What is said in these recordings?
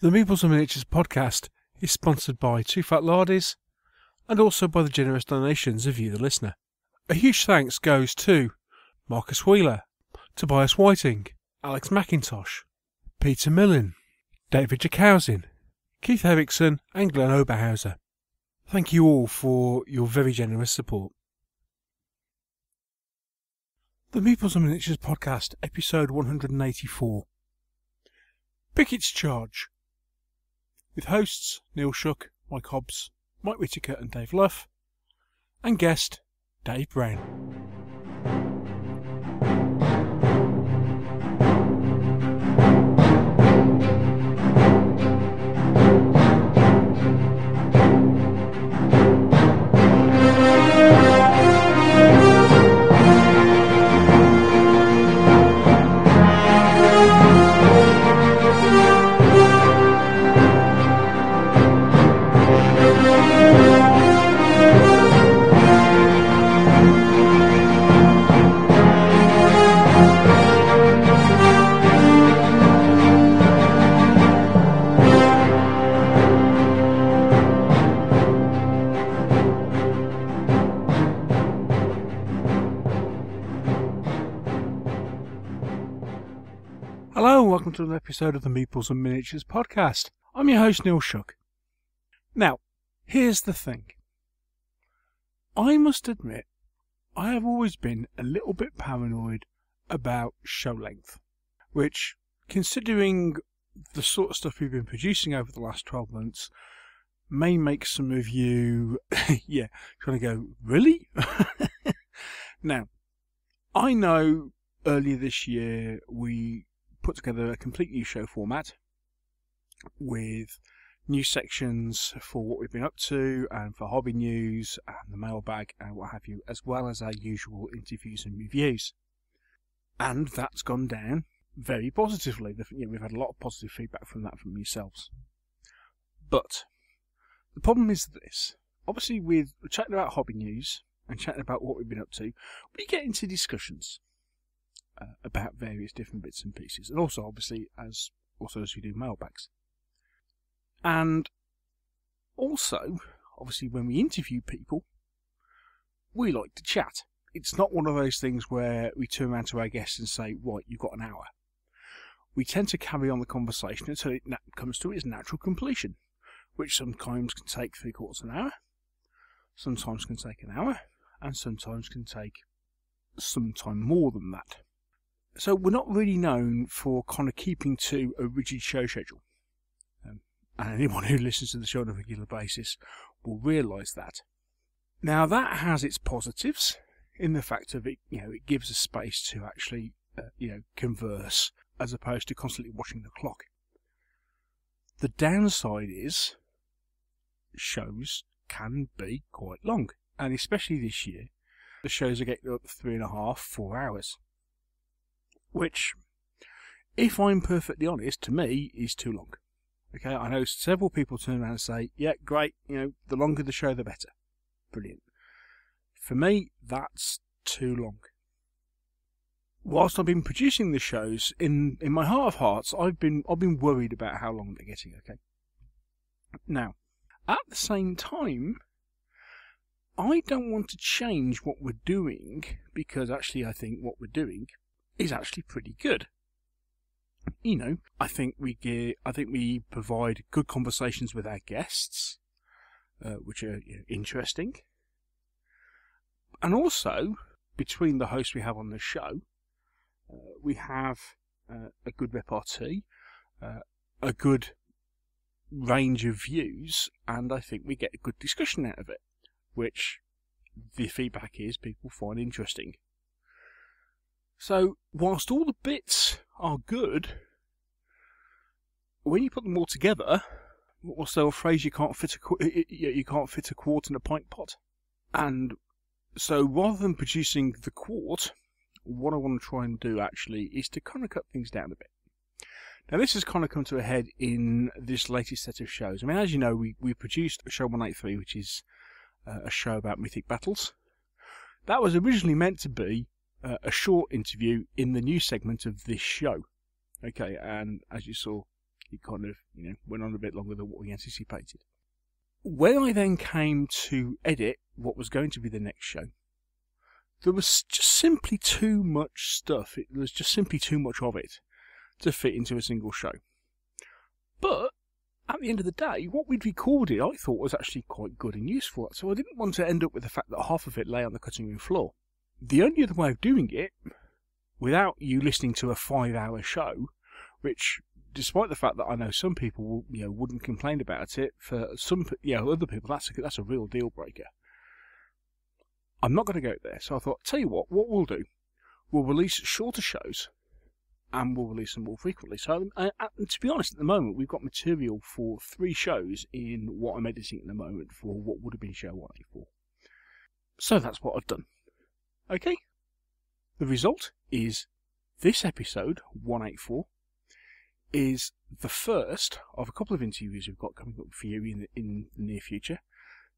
The Meeples and Miniatures podcast is sponsored by Two Fat Lardies and also by the generous donations of you, the listener. A huge thanks goes to Marcus Wheeler, Tobias Whiting, Alex McIntosh, Peter Millen, David Jacousin, Keith Erickson, and Glenn Oberhauser. Thank you all for your very generous support. The Meeples and Miniatures podcast, episode 184. Pickett's Charge. With hosts Neil Shuck, Mike Hobbs, Mike Whitaker, and Dave Luff, and guest Dave Brown. Welcome to another episode of the Meeples and Miniatures podcast. I'm your host Neil Shuck. Now, here's the thing. I must admit, I have always been a little bit paranoid about show length, which, considering the sort of stuff we've been producing over the last 12 months, may make some of you, yeah, kind of go, really? now, I know earlier this year we put together a complete new show format with new sections for what we've been up to and for hobby news and the mailbag and what have you, as well as our usual interviews and reviews. And that's gone down very positively. You know, we've had a lot of positive feedback from that from yourselves. But the problem is this. Obviously, with chatting about hobby news and chatting about what we've been up to, we get into discussions uh, about various different bits and pieces, and also obviously as also as we do mailbags. And also, obviously, when we interview people, we like to chat. It's not one of those things where we turn around to our guests and say, "Right, you've got an hour." We tend to carry on the conversation until it comes to its natural completion, which sometimes can take three quarters of an hour, sometimes can take an hour, and sometimes can take some time more than that. So we're not really known for kind of keeping to a rigid show schedule. Um, and anyone who listens to the show on a regular basis will realise that. Now that has its positives in the fact of it, you know, it gives us space to actually, uh, you know, converse as opposed to constantly watching the clock. The downside is shows can be quite long, and especially this year, the shows are getting up three and a half, four hours which, if I'm perfectly honest, to me is too long. Okay, I know several people turn around and say, "Yeah, great. You know, the longer the show, the better. Brilliant." For me, that's too long. Whilst I've been producing the shows, in in my heart of hearts, I've been I've been worried about how long they're getting. Okay. Now, at the same time, I don't want to change what we're doing because actually, I think what we're doing is actually pretty good. You know, I think we get, I think we provide good conversations with our guests, uh, which are you know, interesting, and also between the hosts we have on the show, uh, we have uh, a good repartee, uh, a good range of views, and I think we get a good discussion out of it, which the feedback is people find interesting. So, whilst all the bits are good, when you put them all together, what's the old phrase? You can't fit a you can't fit a quart in a pint pot. And so, rather than producing the quart, what I want to try and do actually is to kind of cut things down a bit. Now, this has kind of come to a head in this latest set of shows. I mean, as you know, we, we produced a show 183, which is uh, a show about mythic battles. That was originally meant to be uh, a short interview in the new segment of this show. Okay, and as you saw it kind of you know went on a bit longer than what we anticipated. When I then came to edit what was going to be the next show, there was just simply too much stuff. It, there was just simply too much of it to fit into a single show. But at the end of the day, what we'd recorded I thought was actually quite good and useful. So I didn't want to end up with the fact that half of it lay on the cutting room floor. The only other way of doing it, without you listening to a five hour show, which despite the fact that I know some people you know wouldn't complain about it, for some you know other people that's a, that's a real deal breaker. I'm not going to go there, so I thought, tell you what, what we'll do, we'll release shorter shows, and we'll release them more frequently. So, uh, to be honest, at the moment we've got material for three shows in what I'm editing at the moment for what would have been show 184. So that's what I've done. Okay. The result is this episode 184 is the first of a couple of interviews we've got coming up for you in the, in the near future.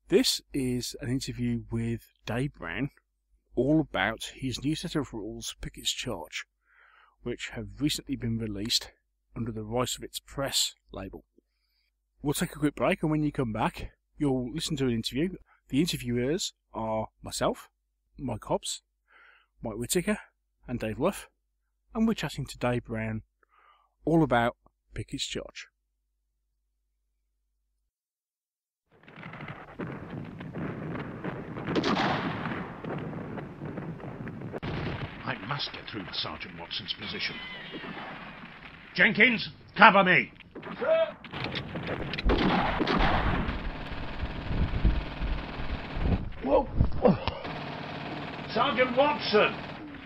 This is an interview with Dave Brown, all about his new set of rules, Pickett's Charge, which have recently been released under the Reisswitz Press label. We'll take a quick break, and when you come back, you'll listen to an interview. The interviewers are myself, Mike Hobbs, Mike Whitaker, and Dave Luff, and we're chatting to Dave Brown all about Pickett's Charge. I must get through to Sergeant Watson's position. Jenkins, cover me. Sir. Whoa. Sergeant Watson,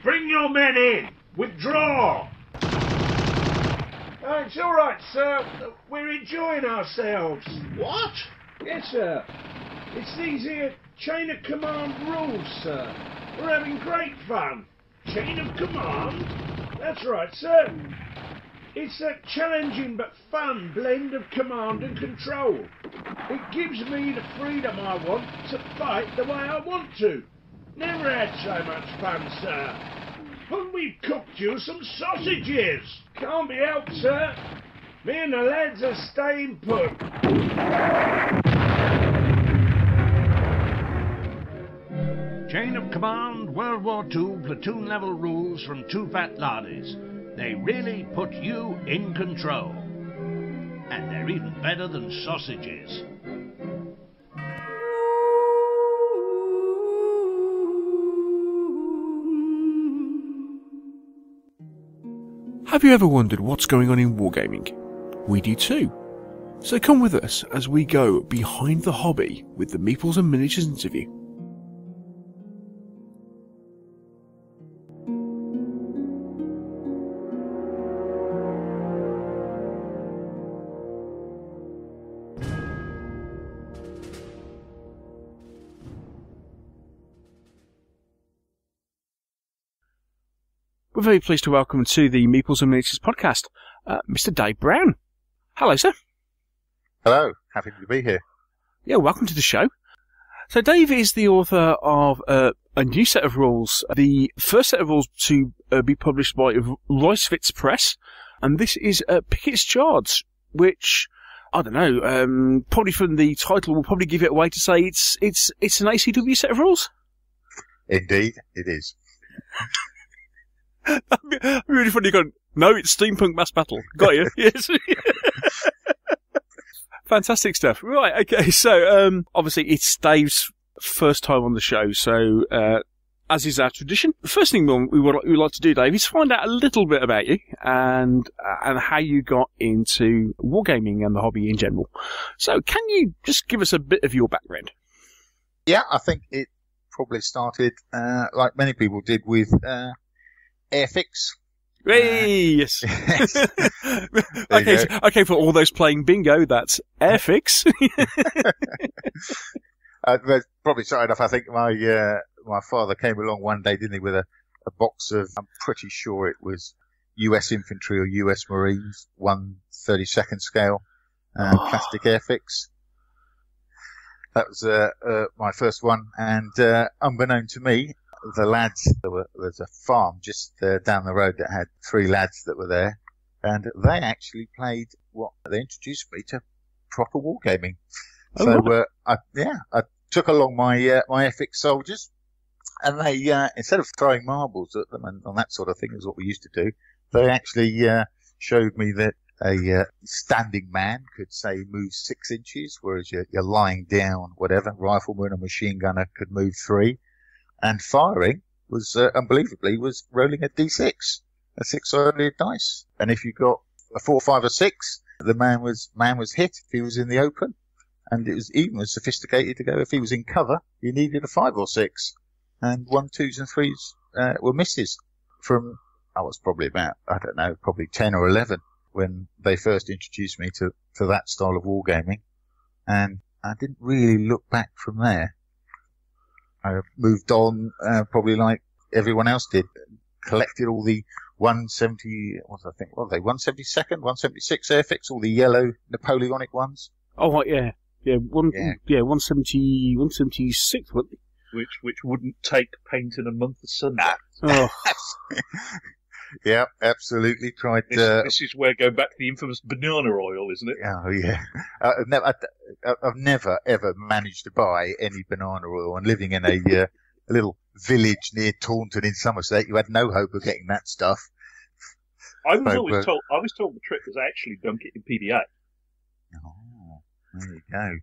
bring your men in. Withdraw. Oh, it's all right, sir. We're enjoying ourselves. What? Yes, sir. It's these here chain of command rules, sir. We're having great fun. Chain of command? That's right, sir. It's a challenging but fun blend of command and control. It gives me the freedom I want to fight the way I want to. Never had so much fun, sir. And we've cooked you some sausages. Can't be helped, sir. Me and the lads are staying put. Chain of Command World War II platoon level rules from Two Fat Lardies. They really put you in control. And they're even better than sausages. Have you ever wondered what's going on in wargaming? We do too. So come with us as we go behind the hobby with the Meeples and Miniatures interview. Very pleased to welcome to the Meeples and Miniatures podcast, uh, Mr. Dave Brown. Hello, sir. Hello, happy to be here. Yeah, welcome to the show. So, Dave is the author of uh, a new set of rules, the first set of rules to uh, be published by Reisswitz Press, and this is uh, Pickett's Charge, which I don't know. Um, probably from the title, will probably give it away to say it's it's it's an ACW set of rules. Indeed, it is. really funny. Going, no, it's steampunk mass battle. Got you. yes. Fantastic stuff. Right. Okay. So, um, obviously, it's Dave's first time on the show. So, uh, as is our tradition, the first thing we would, we would like to do, Dave, is find out a little bit about you and uh, and how you got into wargaming and the hobby in general. So, can you just give us a bit of your background? Yeah, I think it probably started uh, like many people did with uh, Airfix. Hey, yes. okay, so, okay, for all those playing bingo, that's Airfix. uh, probably started off. I think my uh, my father came along one day, didn't he, with a, a box of. I'm pretty sure it was U.S. infantry or U.S. Marines, one thirty second scale, uh, oh. plastic Airfix. That was uh, uh, my first one, and uh, unbeknown to me, the lads, there were, there's a farm just uh, down the road that had three lads that were there. and they actually played what they introduced me to proper wargaming. Oh, so right. uh, I, yeah, I took along my uh, my Airfix soldiers, and they uh, instead of throwing marbles at them and, and that sort of thing is what we used to do, they actually uh, showed me that a uh, standing man could say move six inches, whereas you're, you're lying down, whatever. Rifleman or machine gunner could move three, and firing was uh, unbelievably was rolling a d6, a six-sided dice, and if you got a four, five, or six, the man was man was hit if he was in the open, and it was even as sophisticated to go. If he was in cover, you needed a five or six, and one, twos, and threes uh, were misses from I was probably about I don't know, probably ten or eleven when they first introduced me to to that style of wargaming, and I didn't really look back from there. I moved on, uh, probably like everyone else did, collected all the 170, what did I think, what were they, 172nd, 176 Airfix, all the yellow Napoleonic ones. Oh, right, yeah. Yeah, one, Yeah. yeah. 170, 176, wasn't it? which which wouldn't take paint in a month of sun. Oh, yeah, absolutely. Tried. This, Uh, this is where going back to the infamous banana oil, isn't it? oh yeah, uh, I've never, I've never ever managed to buy any banana oil. And living in a, uh, a little village near Taunton in Somerset, you had no hope of getting that stuff. I was Right, always well- told I was told the trick was actually dunk it in PVA. Oh, there you go.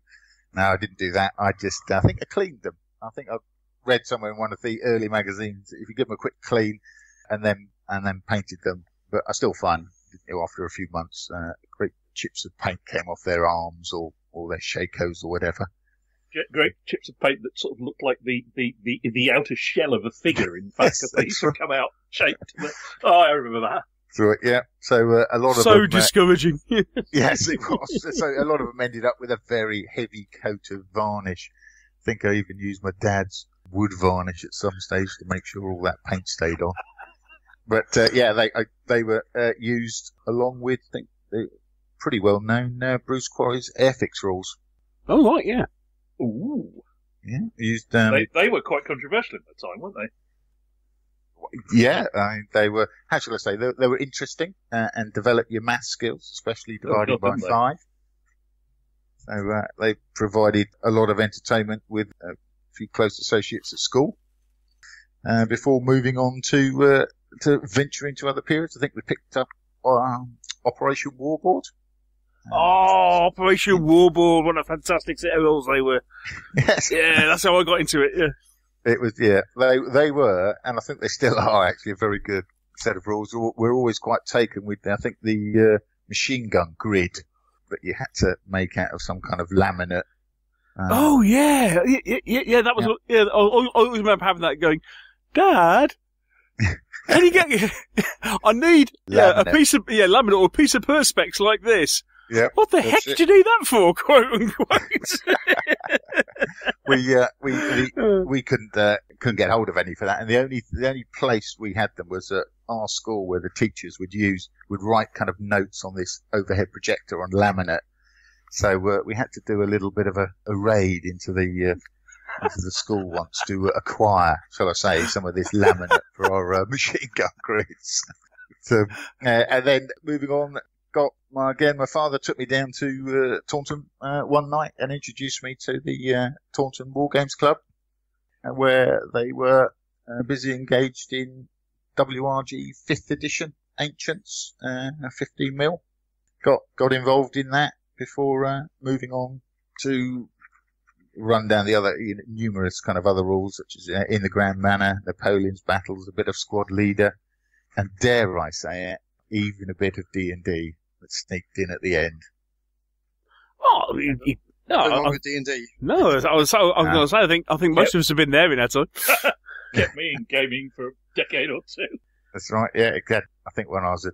No, I didn't do that. I just, I think I cleaned them. I think I read somewhere in one of the early magazines, if you give them a quick clean and then, and then painted them, but I still find, you know, after a few months, uh, great chips of paint came off their arms or, or their shakos or whatever. Great chips of paint that sort of looked like the, the, the, the outer shell of a figure. In fact, Yes, they used to come out shaped. Oh, I remember that. So, yeah, so uh, a lot of so them, uh, discouraging. Yes, it was. so a lot of them ended up with a very heavy coat of varnish. I think I even used my dad's wood varnish at some stage to make sure all that paint stayed on. But uh, yeah, they I, they were uh, used along with I think the pretty well known uh, Bruce Quarrie's Airfix rules. oh, right, yeah. Ooh, Yeah, used um, they they were quite controversial at the time, weren't they? yeah, I mean, they were how shall I say they, they were interesting uh, and developed your math skills, especially Oh, dividing God, by they? five. So uh, they provided a lot of entertainment with a few close associates at school. Uh, before moving on to uh, to venture into other periods, I think we picked up um, Operation Warboard. Oh, Operation Warboard, what a fantastic set of rules they were. Yes, Yeah, that's how I got into it, yeah. It was, yeah, they they were, and I think they still are actually a very good set of rules. We're always quite taken with, I think, the uh, machine gun grid that you had to make out of some kind of laminate. Um, Oh, yeah. Yeah, yeah, yeah that was, yeah, I, I I always remember having that going, Dad, can you get, I need yeah, a piece of, yeah, laminate or a piece of perspex like this. Yeah, What the heck it. do you do that for, quote unquote? we uh, we we, we couldn't uh, couldn't get hold of any for that, and the only the only place we had them was at our school where the teachers would use would write kind of notes on this overhead projector on laminate. So uh, we had to do a little bit of a, a raid into the uh, into the school wants to acquire, shall I say, some of this laminate for our uh, machine gun grids. so, uh, and then moving on, got my again. My father took me down to uh, Taunton uh, one night and introduced me to the uh, Taunton War Games Club, uh, where they were uh, busy engaged in WRG fifth edition Ancients, uh, 15 mil. Got got involved in that before uh, moving on to run down the other you know, numerous kind of other rules, such as uh, in the Grand Manner, Napoleon's battles, a bit of squad leader, and dare I say it, even a bit of D and D that sneaked in at the end. oh, you- you- no, What's I, with D&D? no, I was, I was, I was Ah. going to say, I think, I think most of us have been there in that time. Kept me in gaming for a decade or two. That's right. Yeah, exactly. I think when I was at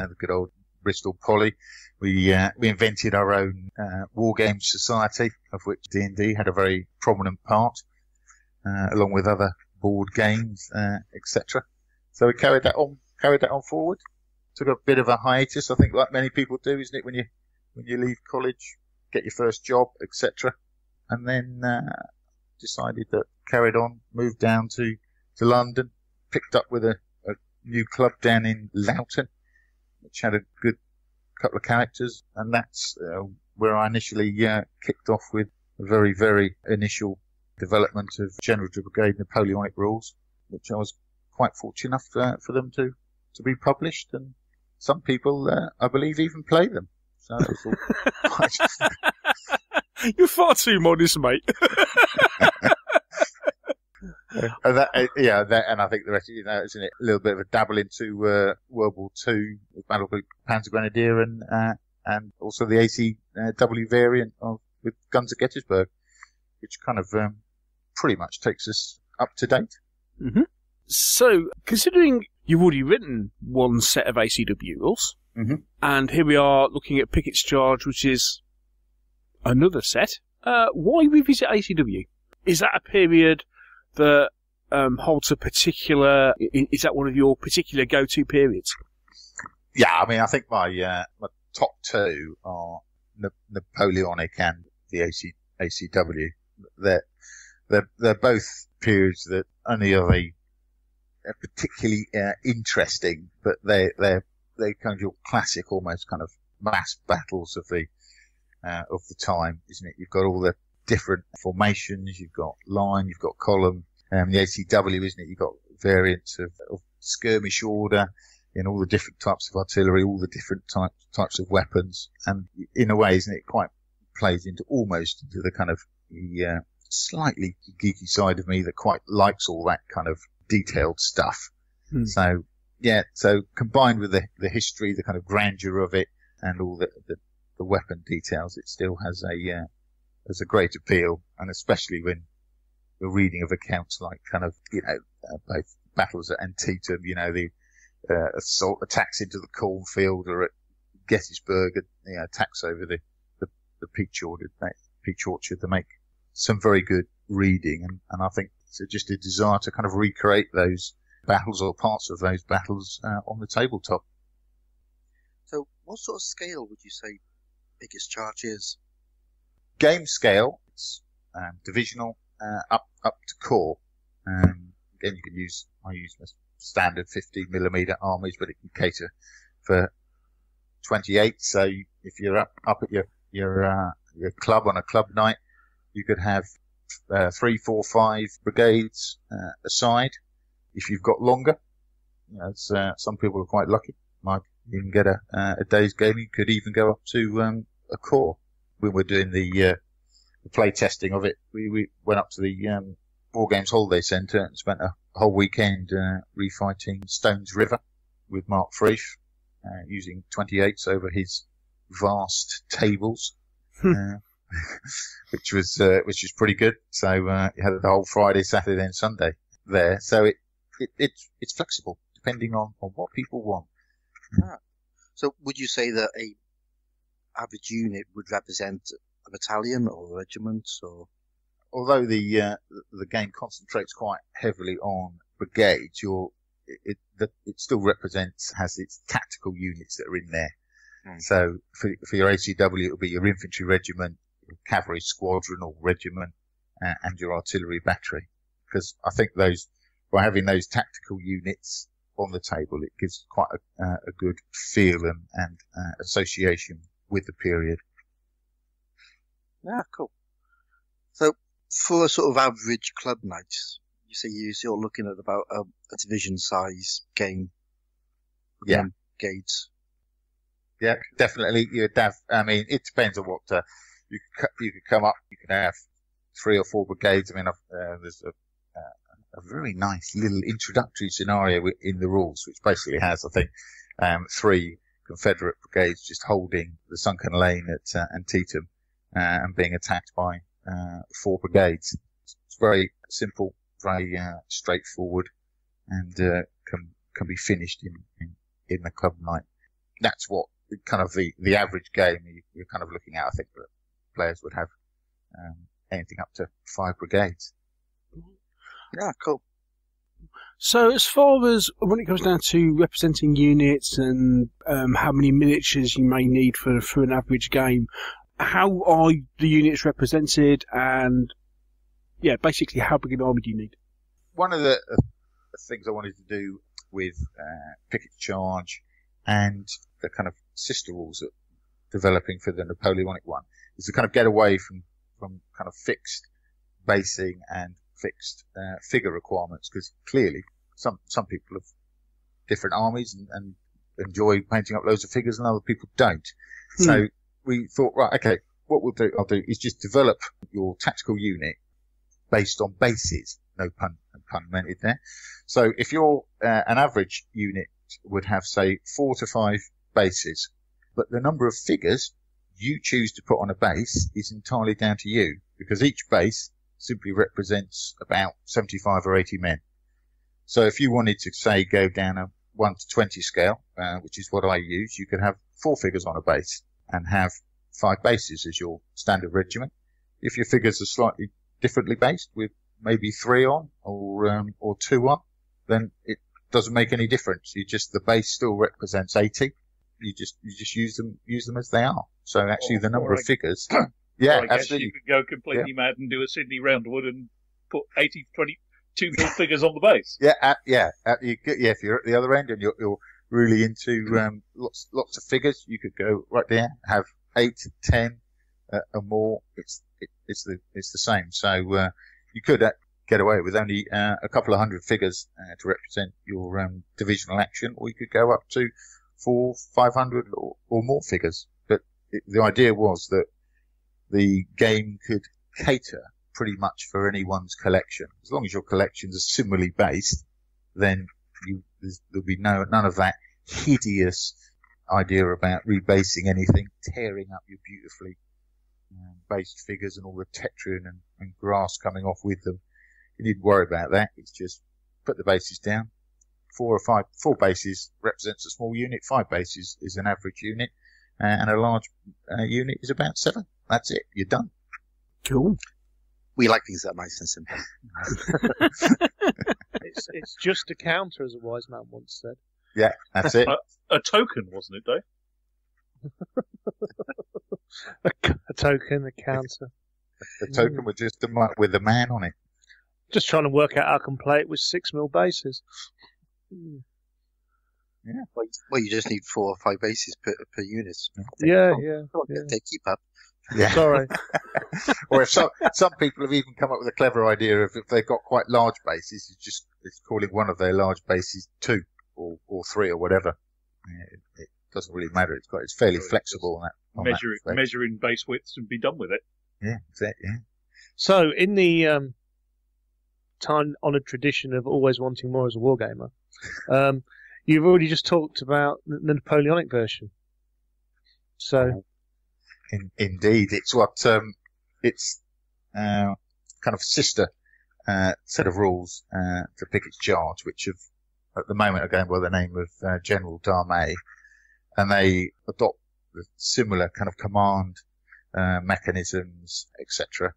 uh, the good old Bristol Poly, we uh, we invented our own uh, war games society, of which D and D had a very prominent part, uh, along with other board games, uh, etc. So we carried that on, carried that on forward. Took a bit of a hiatus, I think, like many people do, isn't it? When you when you leave college, get your first job, etc. And then uh, decided that carried on, moved down to to London, picked up with a, a new club down in Loughton, which had a good couple of characters, and that's uh, where I initially uh, kicked off with a very, very initial development of General Brigade Napoleonic rules, which I was quite fortunate enough uh, for them to, to be published, and some people, uh, I believe, even play them. So it was all quite, You're far too modest, mate. and that, uh, yeah, that, and I think the rest of you know, isn't it? A little bit of a dabble into uh, World War Two, with Battle Group Panzer Grenadier, and uh, and also the ACW variant of with Guns at Gettysburg, which kind of um, pretty much takes us up to date. So, considering you've already written one set of ACW rules, Mhm. and here we are looking at Pickett's Charge, which is another set, uh, why revisit ACW? Is that a period that um, holds a particular? Is that one of your particular go-to periods? Yeah, I mean, I think my uh, my top two are Na- Napoleonic and the AC, ACW. They're they're they're both periods that only are they particularly uh, interesting, but they they they kind of your classic, almost kind of mass battles of the uh, of the time, isn't it? You've got all the different formations, you've got line, you've got column. Um, the ACW, isn't it? You've got variants of, of skirmish order in all the different types of artillery, all the different types types of weapons, and in a way, isn't it, quite plays into almost into the kind of the uh, slightly geeky side of me that quite likes all that kind of detailed stuff. Hmm. So yeah, so combined with the the history, the kind of grandeur of it, and all the the, the weapon details, it still has a uh, has a great appeal, and especially when we're reading of accounts like kind of you know uh, both battles at Antietam, you know the uh, assault attacks into the cornfield or at Gettysburg, you know, attacks over the, the, the peach orchard, peach orchard. They make some very good reading, and, and I think it's just a desire to kind of recreate those battles or parts of those battles uh, on the tabletop. So, what sort of scale would you say Pickett's Charge is? Game scale, it's um, divisional uh, up up to corps. Um, again, you can use I use standard 50 millimeter armies, but it can cater for 28. So you, if you're up up at your your uh, your club on a club night, you could have uh, three, four, five brigades uh, aside. If you've got longer, you know, uh, some people are quite lucky. Might even get a uh, a day's game. You could even go up to um, a corps. When we're doing the uh, the play testing of it, we, we went up to the um, War Games Holiday Centre and spent a whole weekend uh, refighting Stones River with Mark Freef, uh, using 28s over his vast tables, uh, which was uh, which was pretty good. So uh, you had the whole Friday, Saturday, and Sunday there. So it, it it's it's flexible depending on, on what people want. So, would you say that a average unit would represent a battalion or a regiment or? although the uh, the game concentrates quite heavily on brigades, your it it, it still represents has its tactical units that are in there. Hmm. So for for your ACW, it'll be your infantry regiment, your cavalry squadron or regiment, uh, and your artillery battery. Because I think those by having those tactical units on the table, it gives quite a, uh, a good feel and, and uh, association with the period. Yeah, cool. So, for a sort of average club night, you say you- you're looking at about a, a division size game. Yeah. Gates. Yeah, definitely. You'd have. I mean, it depends on what uh, you could. You could come up. You can have three or four brigades. I mean, uh, there's a, uh, a very nice little introductory scenario in the rules, which basically has, I think, um, three Confederate brigades just holding the sunken lane at uh, Antietam uh, and being attacked by uh, four brigades. It's very simple, very uh, straightforward, and uh, can can be finished in, in in the club night. That's what kind of the, the average game you, you're kind of looking at. I think that players would have um, anything up to five brigades. Yeah, cool. So, as far as when it comes down to representing units and um, how many miniatures you may need for for an average game, how are the units represented, and yeah, basically, how big an army do you need? One of the uh, things I wanted to do with uh, Pickett Charge and the kind of sister rules that developing for the Napoleonic one is to kind of get away from, from kind of fixed basing and fixed uh, figure requirements because clearly some, some people have different armies and, and enjoy painting up loads of figures and other people don't. So we thought, right, okay, what we'll do, I'll do is just develop your tactical unit based on bases. No pun, pun meant there. So if you're uh, an average unit would have say four to five bases, but the number of figures you choose to put on a base is entirely down to you because each base simply represents about 75 or 80 men. So if you wanted to say go down a 1 to 20 scale, uh, which is what I use, you could have four figures on a base and have five bases as your standard regiment. If your figures are slightly differently based with maybe three on or, um, or two on, then it doesn't make any difference. You just, the base still represents 80. You just, you just use them, use them as they are. So actually Or- the number of figures, yeah, Or I guess absolutely. you could go completely mad and do a Sidney Roundwood and put 80, 20, two full figures on the base. Yeah, yeah, you, yeah. If you're at the other end and you're, you're really into um, lots lots of figures, you could go right there, have eight, ten, uh, or more. It's it, it's the it's the same. So uh, you could uh, get away with only uh, a couple of hundred figures uh, to represent your um, divisional action, or you could go up to four, five hundred or, or more figures. But it, the idea was that the game could cater pretty much for anyone's collection. As long as your collections are similarly based, then you, there'll be no, none of that hideous idea about rebasing anything, tearing up your beautifully um, based figures and all the Tetrion and, and grass coming off with them. You needn't worry about that. It's just put the bases down. Four or five, four bases represents a small unit. Five bases is an average unit, and a large uh, unit is about seven. That's it. You're done. Cool. We like things that are nice and simple. It's, it's just a counter, as a wise man once said. Yeah, that's it. A token, wasn't it, Dave? a, token, a counter. The token with just the mu- with the man on it. Just trying to work out how I can play it with six mil bases. Well, well, you just need four or five bases per, per unit. Yeah, yeah. Come on, yeah. They keep up. Yeah. Sorry. or if some some people have even come up with a clever idea of if they've got quite large bases, it's just it's calling one of their large bases two or, or three or whatever. Yeah, it, it doesn't really matter. It's quite it's fairly Sure, flexible on that. On that Measure, measuring base widths and be done with it. Yeah, that's it. Yeah. So, in the um, time-honoured tradition of always wanting more as a wargamer, um, you've already just talked about the Napoleonic version. So, In, indeed, it's what um, it's uh, kind of sister uh, set of rules uh, to Pickett's Charge, which have at the moment are going by the name of uh, General d'Armée, and they adopt the similar kind of command uh, mechanisms, etc.,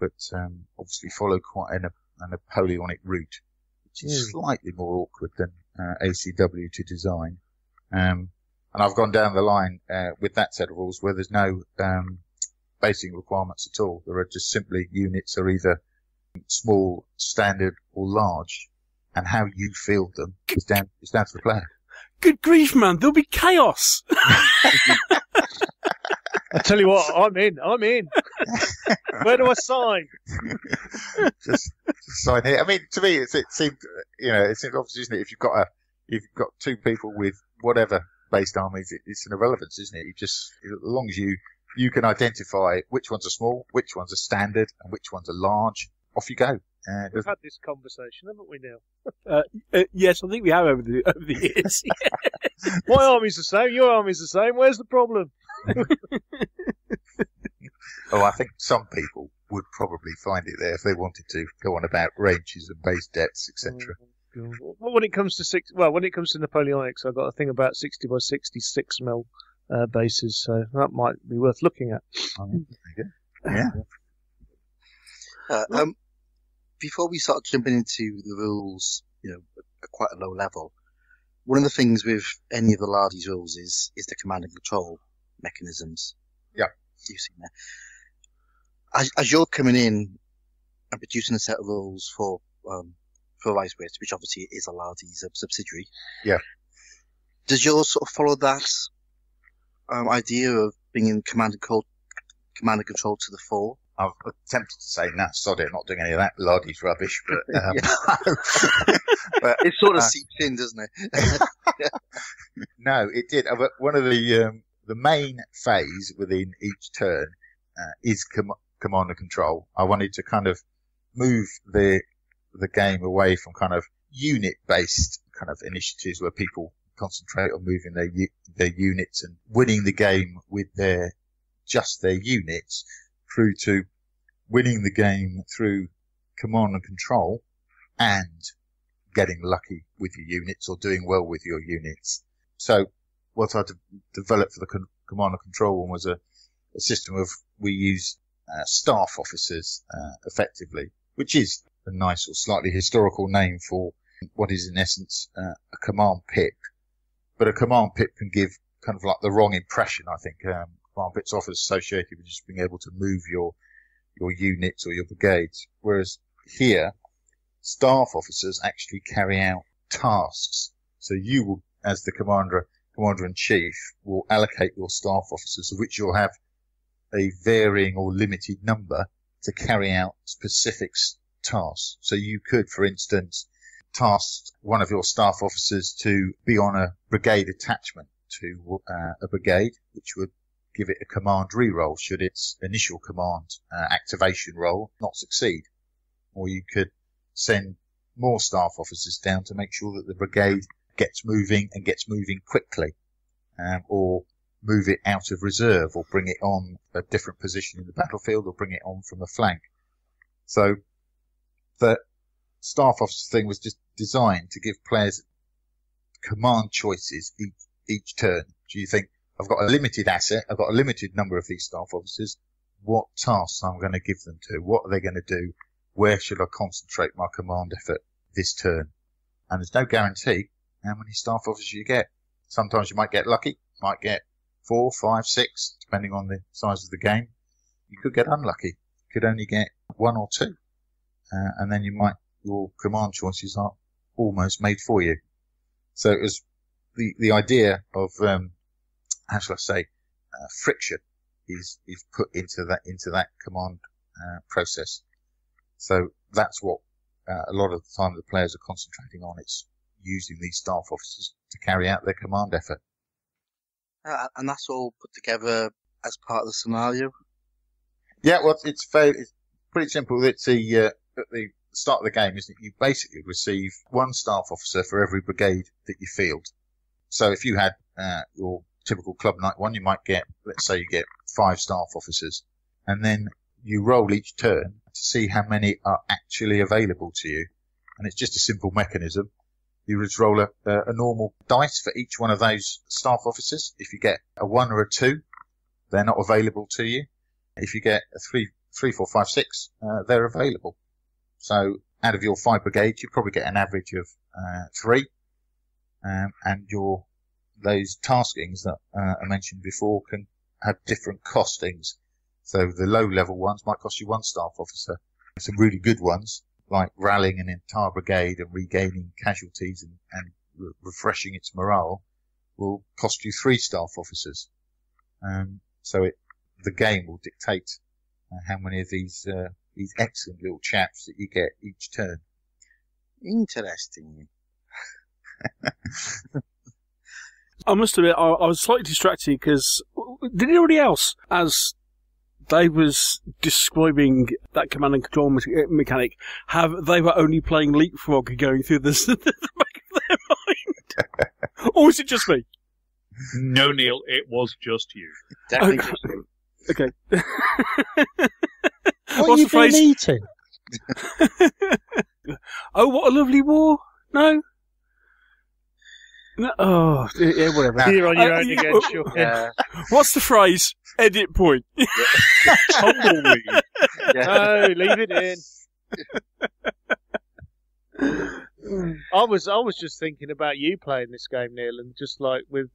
but um, obviously follow quite an, a Napoleonic route, which is Hmm. slightly more awkward than uh, ACW to design. Um, and I've gone down the line uh, with that set of rules where there's no um, basing requirements at all. There are just simply units are either small, standard, or large, and how you field them is down is down to the player. Good grief, man! There'll be chaos. I tell you what, I'm in. I'm in. Where do I sign? just, just sign here. I mean, to me, it's, it seemed, you know, it seems obvious, isn't it? If you've got a, if you've got two people with whatever based armies, it, it's an irrelevance, isn't it? You just, as long as you, you can identify which ones are small, which ones are standard, and which ones are large, off you go. Uh, We've had this conversation, haven't we, Neil? Uh, yes, I think we have over the over the years. My army's the same. Your army's the same. Where's the problem? oh, I think some people would probably find it there if they wanted to go on about ranges and base depths, etc. Well, when it comes to six, well, when it comes to Napoleonics, I've got a thing about sixty by sixty-six mil uh, bases, so that might be worth looking at. Oh, there you go. Yeah. Uh, um, before we start jumping into the rules, you know, at quite a low level, one of the things with any of the Lardy's rules is is the command and control mechanisms. Yeah. You've seen. As, as you're coming in and producing a set of rules for um, for Reisswitz, which obviously is a Lardy's subsidiary. Yeah. Does yours sort of follow that um, idea of bringing command and control, command and control to the fore. I've attempted to say, nah, sod it, not doing any of that Lardy's rubbish, but, um, but It sort of Uh, seeps in, doesn't it? no, it did. Uh, One of the um, the main phase within each turn uh, is com- command and control. I wanted to kind of move the the game away from kind of unit based kind of initiatives where people concentrate on moving their their units and winning the game with their just their units through to winning the game through command and control and getting lucky with your units or doing well with your units. So what I de- developed for the con- command and control one was a, a system of we use uh, staff officers uh, effectively, which is a nice or slightly historical name for what is in essence uh, a command pip. But a command pip can give kind of like the wrong impression. I think um, command pips often associated with just being able to move your your units or your brigades, whereas here staff officers actually carry out tasks. So you will, as the commander, commander in chief, will allocate your staff officers, of which you'll have a varying or limited number to carry out specific tasks. So you could, for instance, task one of your staff officers to be on a brigade attachment to uh, a brigade, which would give it a command re-roll should its initial command uh, activation roll not succeed. Or you could send more staff officers down to make sure that the brigade gets moving and gets moving quickly, um, or move it out of reserve, or bring it on a different position in the battlefield, or bring it on from a flank. So the staff officer thing was just designed to give players command choices each each turn. Do you think I've got a limited asset, I've got a limited number of these staff officers. What tasks I'm going to give them to? What are they going to do? Where should I concentrate my command effort this turn? And there's no guarantee how many staff officers you get. Sometimes you might get lucky, might get four, five, six, depending on the size of the game. You could get unlucky. You could only get one or two. Uh, and then you might, your command choices are almost made for you. So it was the, the idea of, um, how shall I say, uh, friction is, is put into that, into that command, uh, process. So that's what uh, a lot of the time the players are concentrating on. It's using these staff officers to carry out their command effort. Uh, and that's all put together as part of the scenario. Yeah, well, it's very, it's pretty simple. It's the, uh, at the start of the game, isn't it? You basically receive one staff officer for every brigade that you field. So if you had uh, your typical club night one, you might get, let's say, you get five staff officers, and then you roll each turn to see how many are actually available to you. And it's just a simple mechanism. You just roll a, a normal dice for each one of those staff officers. If you get a one or a two, they're not available to you. If you get a three, three, four, five, six, uh, they're available. So out of your five brigades, you probably get an average of uh, three, um, and your those taskings that uh, I mentioned before can have different costings. So the low level ones might cost you one staff officer. Some really good ones, like rallying an entire brigade and regaining casualties and, and re- refreshing its morale, will cost you three staff officers. Um, so it, the game will dictate uh, how many of these uh, these excellent little chaps that you get each turn. Interesting. I must admit, I, I was slightly distracted because did anybody else, as they was describing that command and control me- uh, mechanic, have they were only playing leapfrog going through this the back of their mind, or was it just me? No, Neil, it was just you. Definitely. Okay. just me. Okay. What What's you the phrase? been eating? oh, what a lovely war! No. No, oh, yeah, whatever. You're on your Uh, own you- again, sure. Yeah. What's the phrase? Edit point. Tumbleweed. yeah. No, leave it in. I was I was just thinking about you playing this game, Neil, and just like with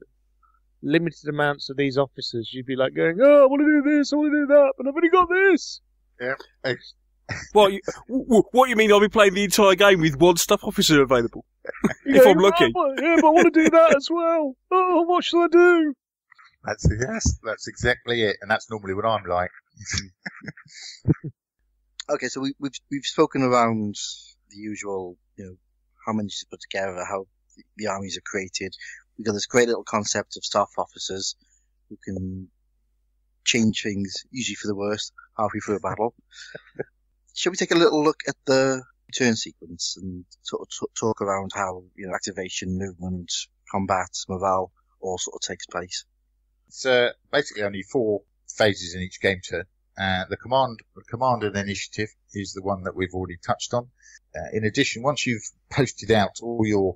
limited amounts of these officers, you'd be like going, "Oh, I want to do this, I want to do that, but I've only got this." What? You, w- w- what you mean? I'll be playing the entire game with one staff officer available? If go, I'm lucky. "Oh, yeah, but I want to do that as well. Oh, what shall I do? That's yes, that's exactly it, and that's normally what I'm like. Okay, so we, we've we've spoken around the usual, you know, how many to put together, how the, the armies are created. We've got this great little concept of staff officers who can change things, usually for the worst, halfway through a battle. Shall we take a little look at the turn sequence and sort of t- talk around how you know activation, movement, combat, morale all sort of takes place? It's uh, basically only four phases in each game turn. Uh, the command, command and initiative is the one that we've already touched on. Uh, in addition, once you've posted out all your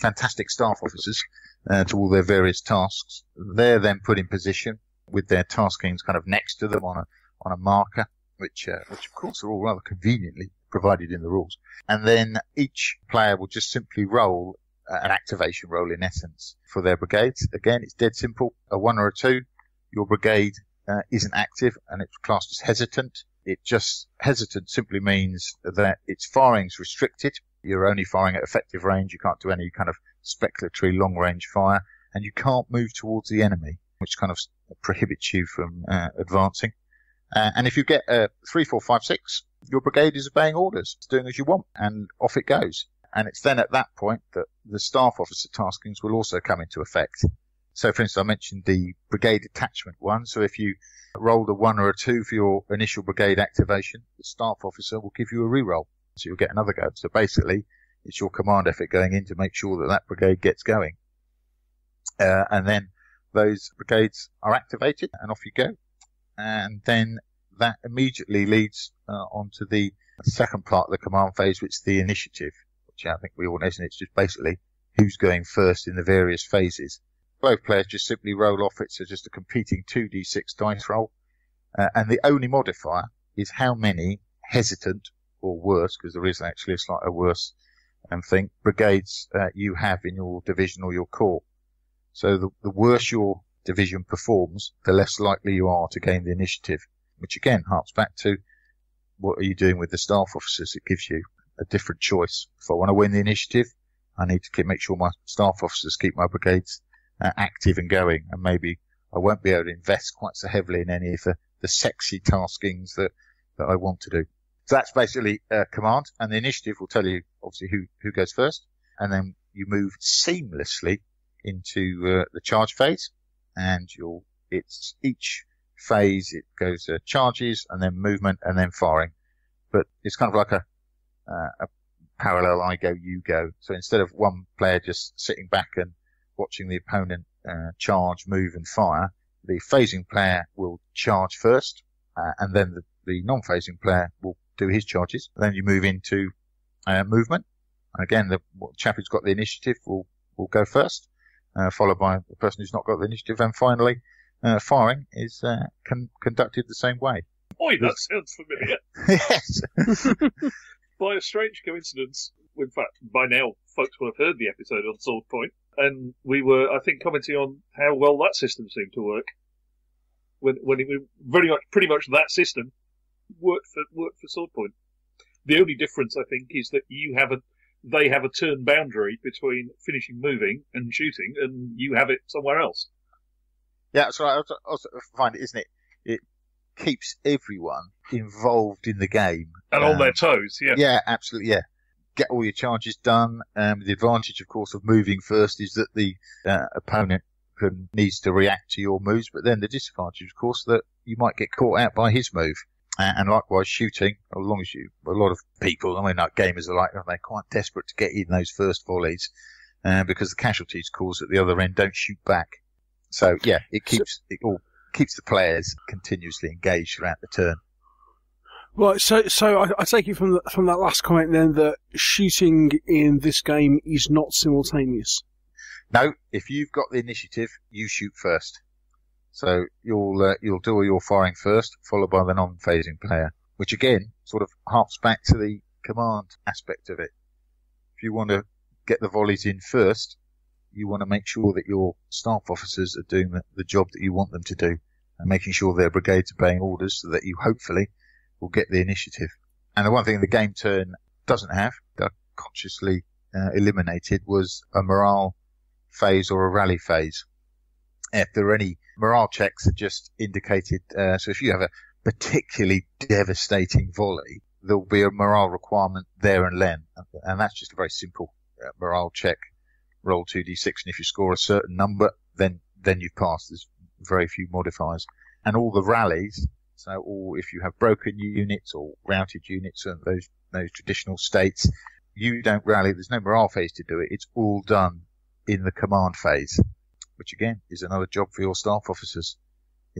fantastic staff officers uh, to all their various tasks, they're then put in position with their taskings kind of next to them on a on a marker, which uh, which of course are all rather conveniently provided in the rules. And then each player will just simply roll uh, an activation roll in essence for their brigades. Again, it's dead simple. A one or a two, your brigade uh, isn't active and it's classed as hesitant. It just hesitant simply means that its firing's restricted. You're only firing at effective range. You can't do any kind of speculatory long range fire and you can't move towards the enemy, which kind of prohibits you from uh, advancing. Uh, and if you get a three, four, five, six, your brigade is obeying orders. It's doing as you want and off it goes. And it's then at that point that the staff officer taskings will also come into effect. So, for instance, I mentioned the brigade detachment one. So, if you rolled a one or a two for your initial brigade activation, the staff officer will give you a re-roll. So, you'll get another go. So, basically, it's your command effort going in to make sure that that brigade gets going. Uh, and then those brigades are activated and off you go. And then that immediately leads uh, onto the second part of the command phase, which is the initiative, which I think we all know, isn't it? It's just basically who's going first in the various phases. Both players just simply roll off it, so just a competing 2d6 dice roll. Uh, and the only modifier is how many hesitant or worse, because there is actually a slightly worse um, thing, brigades uh, you have in your division or your corps. So the, the worse your division performs, the less likely you are to gain the initiative, which again harks back to what are you doing with the staff officers? It gives you a different choice. If I want to win the initiative, I need to keep, make sure my staff officers keep my brigades uh, active and going, and maybe I won't be able to invest quite so heavily in any of the, the sexy taskings that, that I want to do. So that's basically a command, and the initiative will tell you obviously who, who goes first, and then you move seamlessly into uh, the charge phase, and you'll it's each phase it goes uh, charges and then movement and then firing, but it's kind of like a uh, a parallel I go you go. So instead of one player just sitting back and watching the opponent uh, charge, move, and fire, the phasing player will charge first, uh, and then the, the non-phasing player will do his charges. Then you move into uh, movement, and again the chap who's got the initiative will will go first followed by the person who's not got the initiative, and finally, uh, firing is uh, con- conducted the same way. Boy, that sounds familiar. yes. By a strange coincidence, in fact, by now folks will have heard the episode on Sword Point, and we were, I think, commenting on how well that system seemed to work. When when it very much, pretty much that system worked for worked for Sword Point. The only difference, I think, is that you have a they have a turn boundary between finishing moving and shooting, and you have it somewhere else. Yeah, so I also find it, isn't it? It keeps everyone involved in the game and um, on their toes. Yeah, Yeah, absolutely. Yeah, get all your charges done. Um, the advantage, of course, of moving first is that the uh, opponent can, needs to react to your moves, but then the disadvantage, of course, that you might get caught out by his move. And likewise, shooting, as long as you, a lot of people, I mean, like gamers are like, they're quite desperate to get in those first volleys, uh, because the casualties caused at the other end don't shoot back. So yeah, it keeps, it all keeps the players continuously engaged throughout the turn. Right, so so I, I take it from the, from that last comment then that shooting in this game is not simultaneous. No, if you've got the initiative, you shoot first. So you'll uh, you'll do all your firing first, followed by the non-phasing player, which again sort of harps back to the command aspect of it. If you want to get the volleys in first, you want to make sure that your staff officers are doing the, the job that you want them to do, and making sure their brigades are obeying orders, so that you hopefully will get the initiative. And the one thing the game turn doesn't have, that I consciously uh, eliminated, was a morale phase or a rally phase. If there are any morale checks are just indicated. Uh, so if you have a particularly devastating volley, there'll be a morale requirement there and then, and that's just a very simple uh, morale check. Roll two d6, and if you score a certain number, then then you've passed. There's very few modifiers, and all the rallies. So, all if you have broken units or routed units and those those traditional states, you don't rally. There's no morale phase to do it. It's all done in the command phase, which again is another job for your staff officers.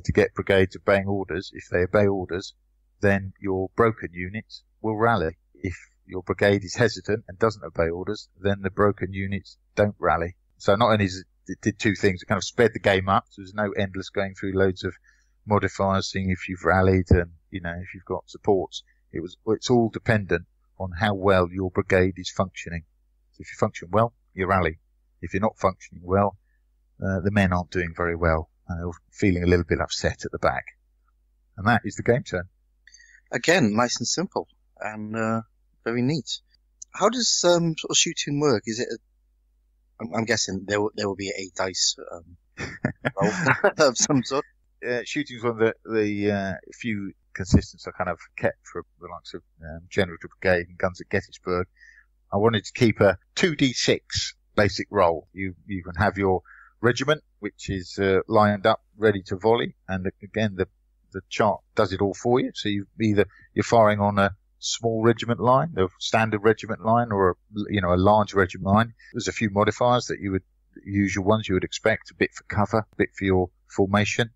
To get brigades obeying orders, if they obey orders, then your broken units will rally. If your brigade is hesitant and doesn't obey orders, then the broken units don't rally. So not only is it, it did two things, it kind of sped the game up, so there's no endless going through loads of modifiers, seeing if you've rallied and, you know, if you've got supports. It was, it's all dependent on how well your brigade is functioning. So if you function well, you rally. If you're not functioning well, uh, the men aren't doing very well and they're feeling a little bit upset at the back. And that is the game turn. Again, nice and simple and uh, very neat. How does um, sort of shooting work? Is it? A, I'm, I'm guessing there will, there will be a dice um, roll of some sort. Uh, shooting's one of the, the uh, few consistents I kind of kept for the likes of um, General de Brigade and Guns at Gettysburg. I wanted to keep a 2d6 basic roll. You you can have your regiment, which is uh, lined up, ready to volley, and again the the chart does it all for you. So you either you're firing on a small regiment line, the standard regiment line, or a, you know a large regiment line. There's a few modifiers that you would usual ones you would expect, a bit for cover, a bit for your formation.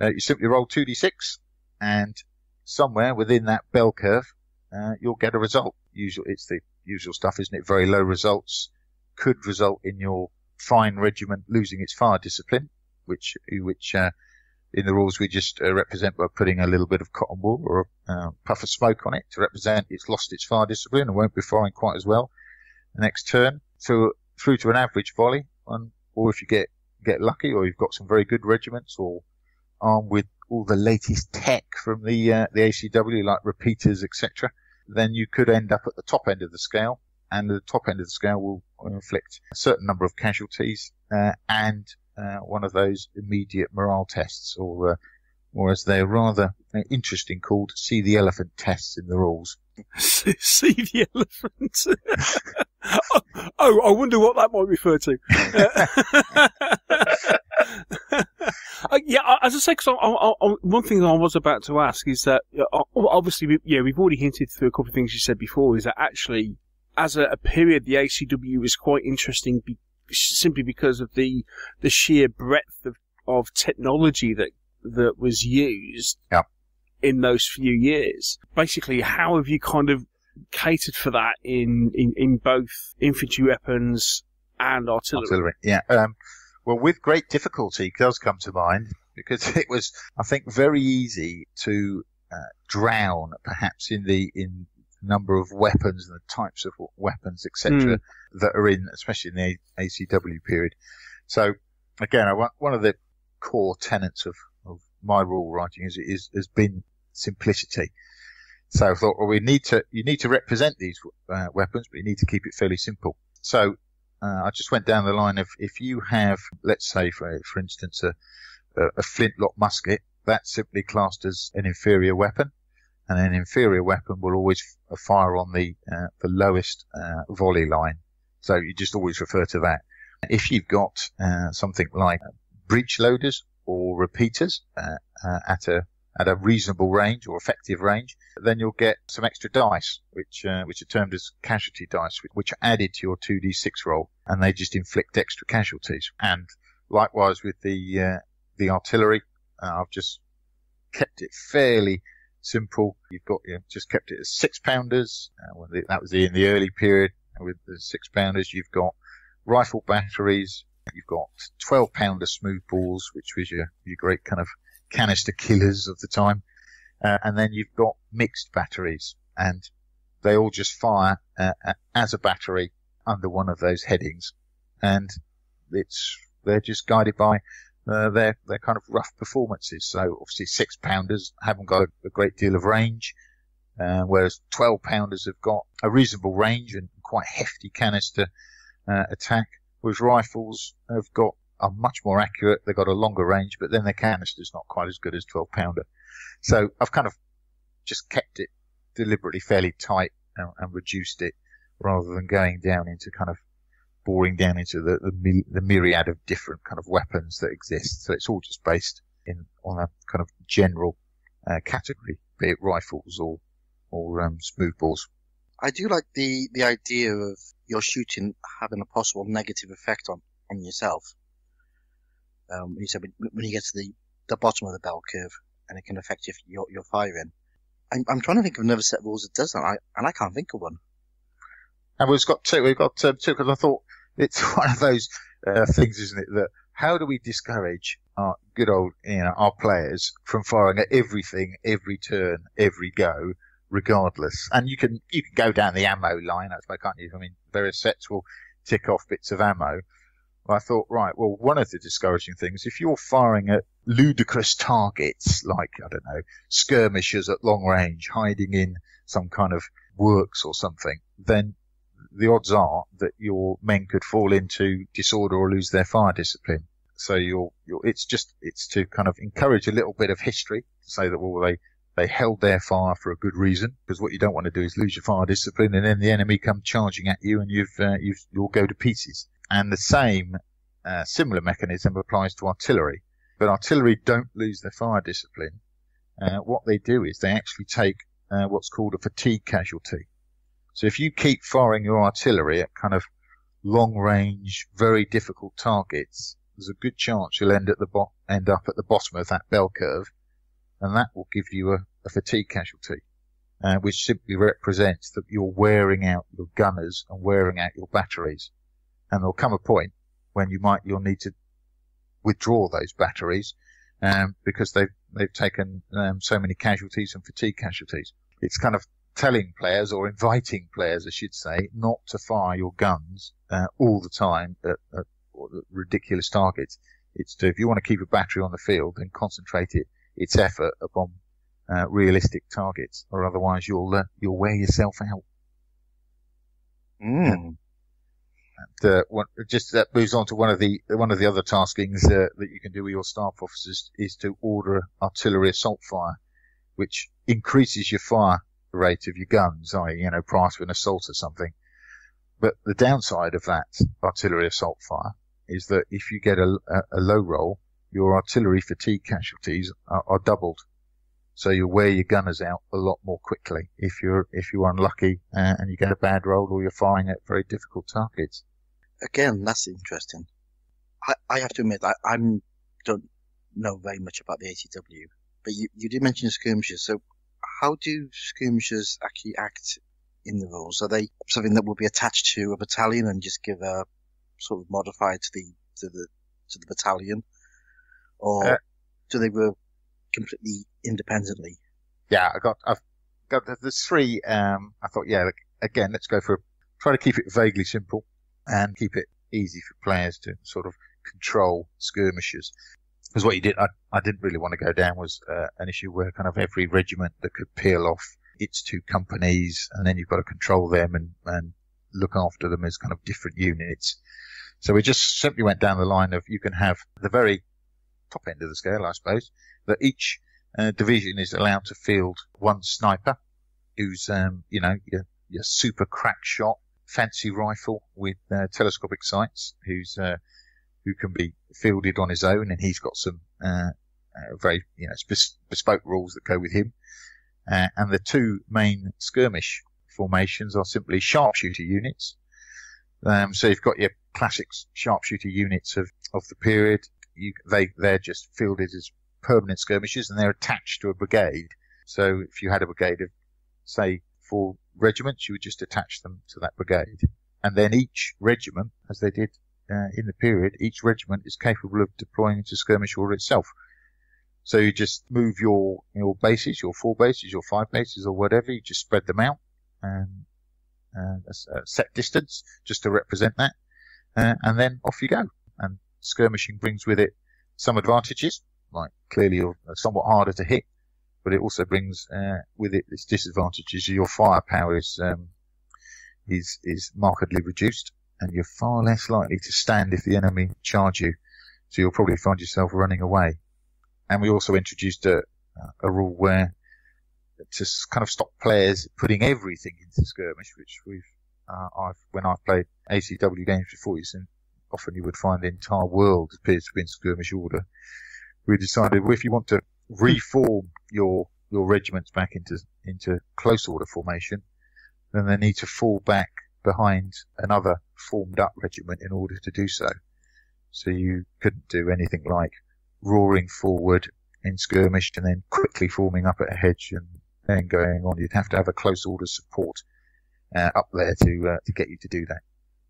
Uh, you simply roll 2d6, and somewhere within that bell curve, uh, you'll get a result. Usual, it's the usual stuff, isn't it? Very low results could result in your fine regiment losing its fire discipline, which which uh, in the rules we just uh, represent by putting a little bit of cotton wool or a uh, puff of smoke on it to represent it's lost its fire discipline and won't be firing quite as well the next turn. So through to an average volley, or if you get get lucky, or you've got some very good regiments, or armed with all the latest tech from the uh, the ACW like repeaters, etc., then you could end up at the top end of the scale, and the top end of the scale will inflict a certain number of casualties uh, and uh, one of those immediate morale tests, or uh, or as they're rather interesting called, see the elephant tests in the rules. see the elephant. oh, I wonder what that might refer to. uh, yeah, as I say, cause one thing I was about to ask is that uh, obviously, yeah, we've already hinted through a couple of things you said before. Is that actually, as a, a period, the ACW is quite interesting be, simply because of the the sheer breadth of, of technology that that was used in those few years. Basically, how have you kind of catered for that in, in, in both infantry weapons and artillery? Artillery, yeah. Um, well, with great difficulty does come to mind because it was, I think, very easy to uh, drown perhaps in the in number of weapons and the types of weapons, etc., mm. that are in, especially in the ACW period. So, again, I one of the core tenets of, of my rule writing is, is has been simplicity. So I thought, well, we need to, you need to represent these uh, weapons, but you need to keep it fairly simple. So uh, I just went down the line of if you have, let's say, for for instance, a, a flintlock musket, that's simply classed as an inferior weapon, and an inferior weapon will always fire on the uh, the lowest uh, volley line. So you just always refer to that. If you've got uh, something like breech loaders or repeaters uh, uh, at a at a reasonable range or effective range, then you'll get some extra dice, which uh, which are termed as casualty dice, which are added to your 2d6 roll, and they just inflict extra casualties. And likewise with the the artillery, I've just kept it fairly simple. You've got you just kept it as six pounders. Uh, that was in the early period with the six pounders. You've got rifle batteries. You've got 12 pounder smoothbores, which was your, your great kind of canister killers of the time. Uh, and then you've got mixed batteries and they all just fire uh, as a battery under one of those headings. And it's, they're just guided by uh, their, their kind of rough performances. So obviously six pounders haven't got a, great deal of range. Uh, whereas 12 pounders have got a reasonable range and quite hefty canister uh, attack. Whereas rifles have got are much more accurate. They've got a longer range, but then their canister's not quite as good as 12 pounder. So I've kind of just kept it deliberately fairly tight and, and reduced it rather than going down into kind of boring down into the, the, the myriad of different kind of weapons that exist. So it's all just based in on a kind of general uh, category, be it rifles or or um, smoothbores. I do like the, the idea of your shooting having a possible negative effect on, on yourself. Um, you said when, when you get to the, the bottom of the bell curve and it can affect your, your, your firing. I'm, I'm trying to think of another set of rules that does that, I, and I can't think of one. And we've got two. We've got um, two because I thought it's one of those uh, things, isn't it? That how do we discourage our good old, you know, our players from firing at everything, every turn, every go, regardless? And you can you can go down the ammo line, I suppose, can't you? I mean, various sets will tick off bits of ammo. I thought, right, well, one of the discouraging things, if you're firing at ludicrous targets, like, I don't know, skirmishers at long range, hiding in some kind of works or something, then the odds are that your men could fall into disorder or lose their fire discipline. So you're, you're, it's just, it's to kind of encourage a little bit of history to say that, well, they, they held their fire for a good reason because what you don't want to do is lose your fire discipline and then the enemy come charging at you and you've, uh, you've, you'll go to pieces. And the same, uh, similar mechanism applies to artillery. But artillery don't lose their fire discipline. Uh, what they do is they actually take uh, what's called a fatigue casualty. So if you keep firing your artillery at kind of long range, very difficult targets, there's a good chance you'll end at the bo- end up at the bottom of that bell curve, and that will give you a, a fatigue casualty, uh, which simply represents that you're wearing out your gunners and wearing out your batteries, and there'll come a point when you might you'll need to withdraw those batteries um, because they've they've taken um, so many casualties and fatigue casualties. It's kind of telling players or inviting players, I should say, not to fire your guns uh, all the time at, at, ridiculous targets. It's to, if you want to keep a battery on the field, then concentrate it, its effort upon uh, realistic targets, or otherwise you'll uh, you'll wear yourself out. Mm. And, uh, one, just that moves on to one of the one of the other taskings uh, that you can do with your staff officers is to order artillery assault fire, which increases your fire rate of your guns, i.e., you know, prior to an assault or something. But the downside of that artillery assault fire is that if you get a, a, low roll, your artillery fatigue casualties are, are, doubled. So you'll wear your gunners out a lot more quickly if you're if you're unlucky uh, and you get a bad roll or you're firing at very difficult targets. Again, that's interesting. I, I have to admit, I I'm, don't know very much about the ACW, but you, you did mention skirmishes. So how do skirmishers actually act in the rules? Are they something that will be attached to a battalion and just give a sort of modify to the to the to the battalion, or uh, do they work completely independently? Yeah, I got I've got there's three. Um, I thought yeah, again let's go for try to keep it vaguely simple and keep it easy for players to sort of control skirmishers because what you did, I, I didn't really want to go down was uh, an issue where kind of every regiment that could peel off its two companies, and then you've got to control them and, and look after them as kind of different units. So we just simply went down the line of you can have the very top end of the scale, I suppose, that each uh, division is allowed to field one sniper who's, um, you know, your, your super crack shot, fancy rifle with uh, telescopic sights, who's uh, who can be fielded on his own, and he's got some uh, uh, very you know bespoke rules that go with him. Uh, and the two main skirmish formations are simply sharpshooter units. Um, so you've got your classic sharpshooter units of, of the period. You, they they're just fielded as permanent skirmishers, and they're attached to a brigade. So if you had a brigade of say four regiments, you would just attach them to that brigade, and then each regiment, as they did uh, in the period, each regiment is capable of deploying into skirmish order itself. So you just move your your bases, your four bases, your five bases, or whatever. You just spread them out and uh, a, set distance just to represent that, uh, and then off you go. And skirmishing brings with it some advantages, like clearly you're somewhat harder to hit, but it also brings uh, with it its disadvantages. Your firepower is um, is is markedly reduced and you're far less likely to stand if the enemy charge you. So you'll probably find yourself running away. And we also introduced a, a rule where to kind of stop players putting everything into skirmish, which we've, uh, I've, when I've played ACW games before, you often you would find the entire world appears to be in skirmish order. We decided well, if you want to reform your, your regiments back into, into close order formation, then they need to fall back behind another formed up regiment in order to do so. So you couldn't do anything like roaring forward in skirmish and then quickly forming up at a hedge and then going on. You'd have to have a close order support uh, up there to uh, to get you to do that.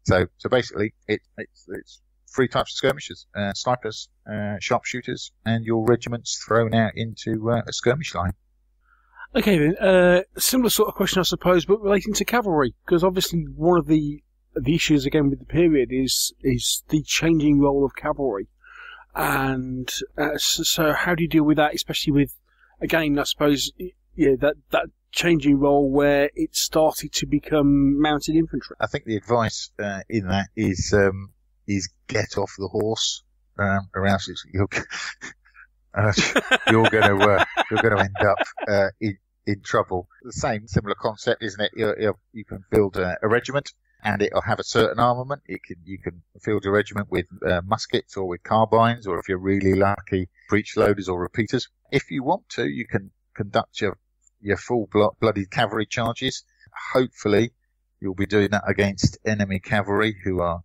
So so basically, it, it's it's three types of skirmishers: uh, snipers, uh, sharpshooters, and your regiments thrown out into uh, a skirmish line. Okay then, uh, similar sort of question, I suppose, but relating to cavalry, because obviously one of the the issues again with the period is is the changing role of cavalry, and uh, so, so how do you deal with that, especially with again, I suppose, yeah, that that changing role where it started to become mounted infantry. I think the advice uh, in that is um, is get off the horse, um, or else it's, you're uh, going to uh, you're going to end up uh, in in trouble. The same similar concept, isn't it? You, you, you can build a, a regiment. And it'll have a certain armament. It can you can field your regiment with uh, muskets or with carbines, or if you're really lucky, breech loaders or repeaters. If you want to, you can conduct your your full blo- blooded cavalry charges. Hopefully, you'll be doing that against enemy cavalry who are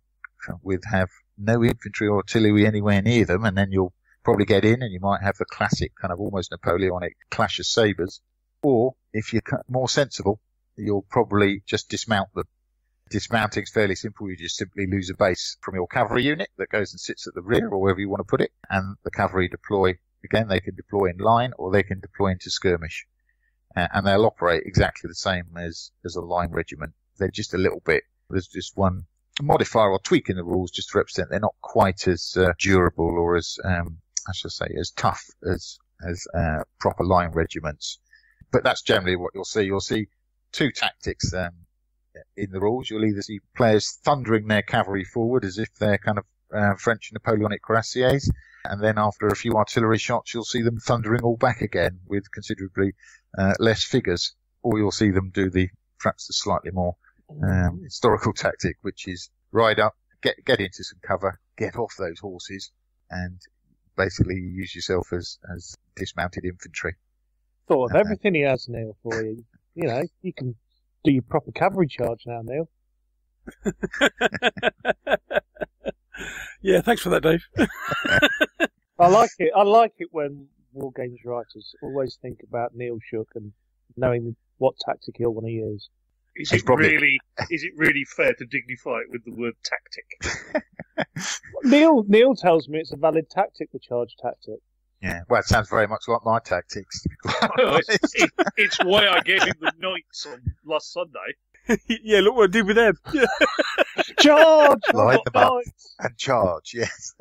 with have no infantry or artillery anywhere near them, and then you'll probably get in and you might have the classic kind of almost Napoleonic clash of sabers. Or if you're more sensible, you'll probably just dismount them. Dismounting's fairly simple. You just simply lose a base from your cavalry unit that goes and sits at the rear or wherever you want to put it, and the cavalry deploy. Again, they can deploy in line or they can deploy into skirmish uh, and they'll operate exactly the same as, as a line regiment. They're just a little bit, there's just one modifier or tweak in the rules just to represent they're not quite as uh, durable or as, um, I should say, as tough as, as, uh, proper line regiments. But that's generally what you'll see. You'll see two tactics, um, in the rules. You'll either see players thundering their cavalry forward as if they're kind of, uh, French Napoleonic cuirassiers. And then after a few artillery shots, you'll see them thundering all back again with considerably uh, less figures, or you'll see them do the perhaps the slightly more um, historical tactic, which is ride up, get get into some cover, get off those horses, and basically you use yourself as as dismounted infantry. Thought of Uh-huh. everything he has, Neil, for you. You know, you can do your proper cavalry charge now, Neil. yeah, thanks for that, Dave. I like it. I like it when war games writers always think about Neil Shuck and knowing what tactic he'll want to use. Is It's it probably- really is it really fair to dignify it with the word tactic? Neil Neil tells me it's a valid tactic, the charge tactic. Yeah, well, it sounds very much like my tactics. to it's, it, it's why I gave him the Knights on last Sunday. yeah, look what I did with them. Charge! Line them up. And charge, yes.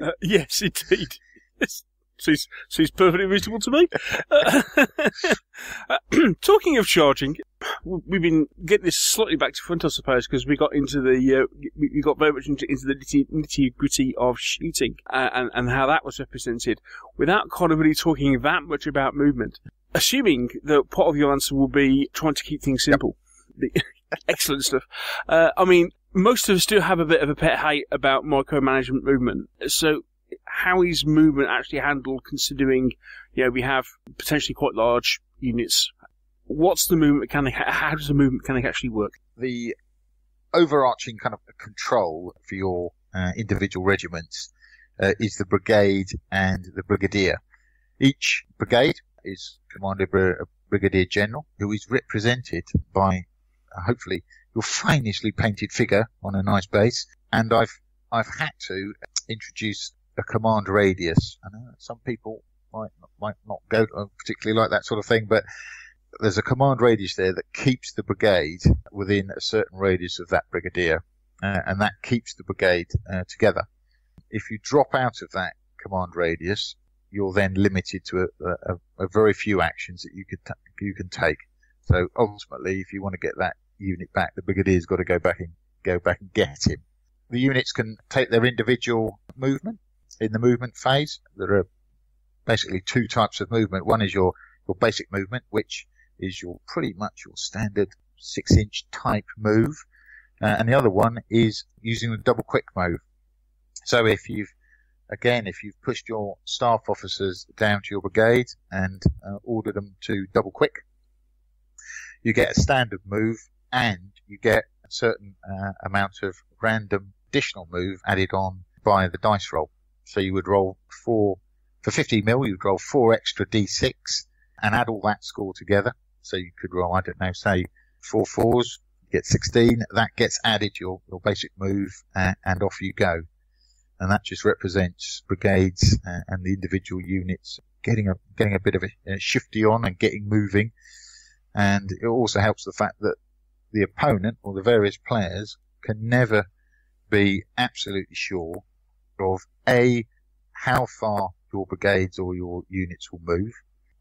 Uh, yes, indeed. Yes. Seems, seems perfectly reasonable to me. Uh, uh, talking of charging, we've been getting this slightly back to front, I suppose, because we got into the uh, we got very much into, into the nitty, nitty gritty of shooting uh, and and how that was represented, without kind of really talking that much about movement. Assuming that part of your answer will be trying to keep things simple. The- Excellent stuff. Uh, I mean, most of us do have a bit of a pet hate about micromanagement movement. So, how is movement actually handled considering, you know, we have potentially quite large units? What's the movement mechanic? How does the movement mechanic actually work? the overarching kind of control for your uh, individual regiments uh, is the brigade and the brigadier. Each brigade is commanded by a brigadier general who is represented by uh, hopefully your finishly painted figure on a nice base. And I've I've had to introduce a command radius. Some people might might not go uh, particularly like that sort of thing, but there's a command radius there that keeps the brigade within a certain radius of that brigadier, uh, and that keeps the brigade uh, together. If you drop out of that command radius, you're then limited to a, a, a very few actions that you could you can take. So ultimately, if you want to get that unit back, the brigadier's got to go back and go back and get him. The units can take their individual movement, in the movement phase. There are basically two types of movement. One is your, your basic movement, which is your pretty much your standard six inch type move. Uh, and the other one is using the double quick move. So if you've, again, if you've pushed your staff officers down to your brigade and uh, ordered them to double quick, you get a standard move and you get a certain uh, amount of random additional move added on by the dice roll. So you would roll four, for 50 mil, you'd roll four extra d6 and add all that score together. So you could roll, I don't know, say four fours, get 16. That gets added to your, your basic move uh, and off you go. And that just represents brigades uh, and the individual units getting a, getting a bit of a, a shifty on and getting moving. And it also helps the fact that the opponent or the various players can never be absolutely sure of A, how far your brigades or your units will move,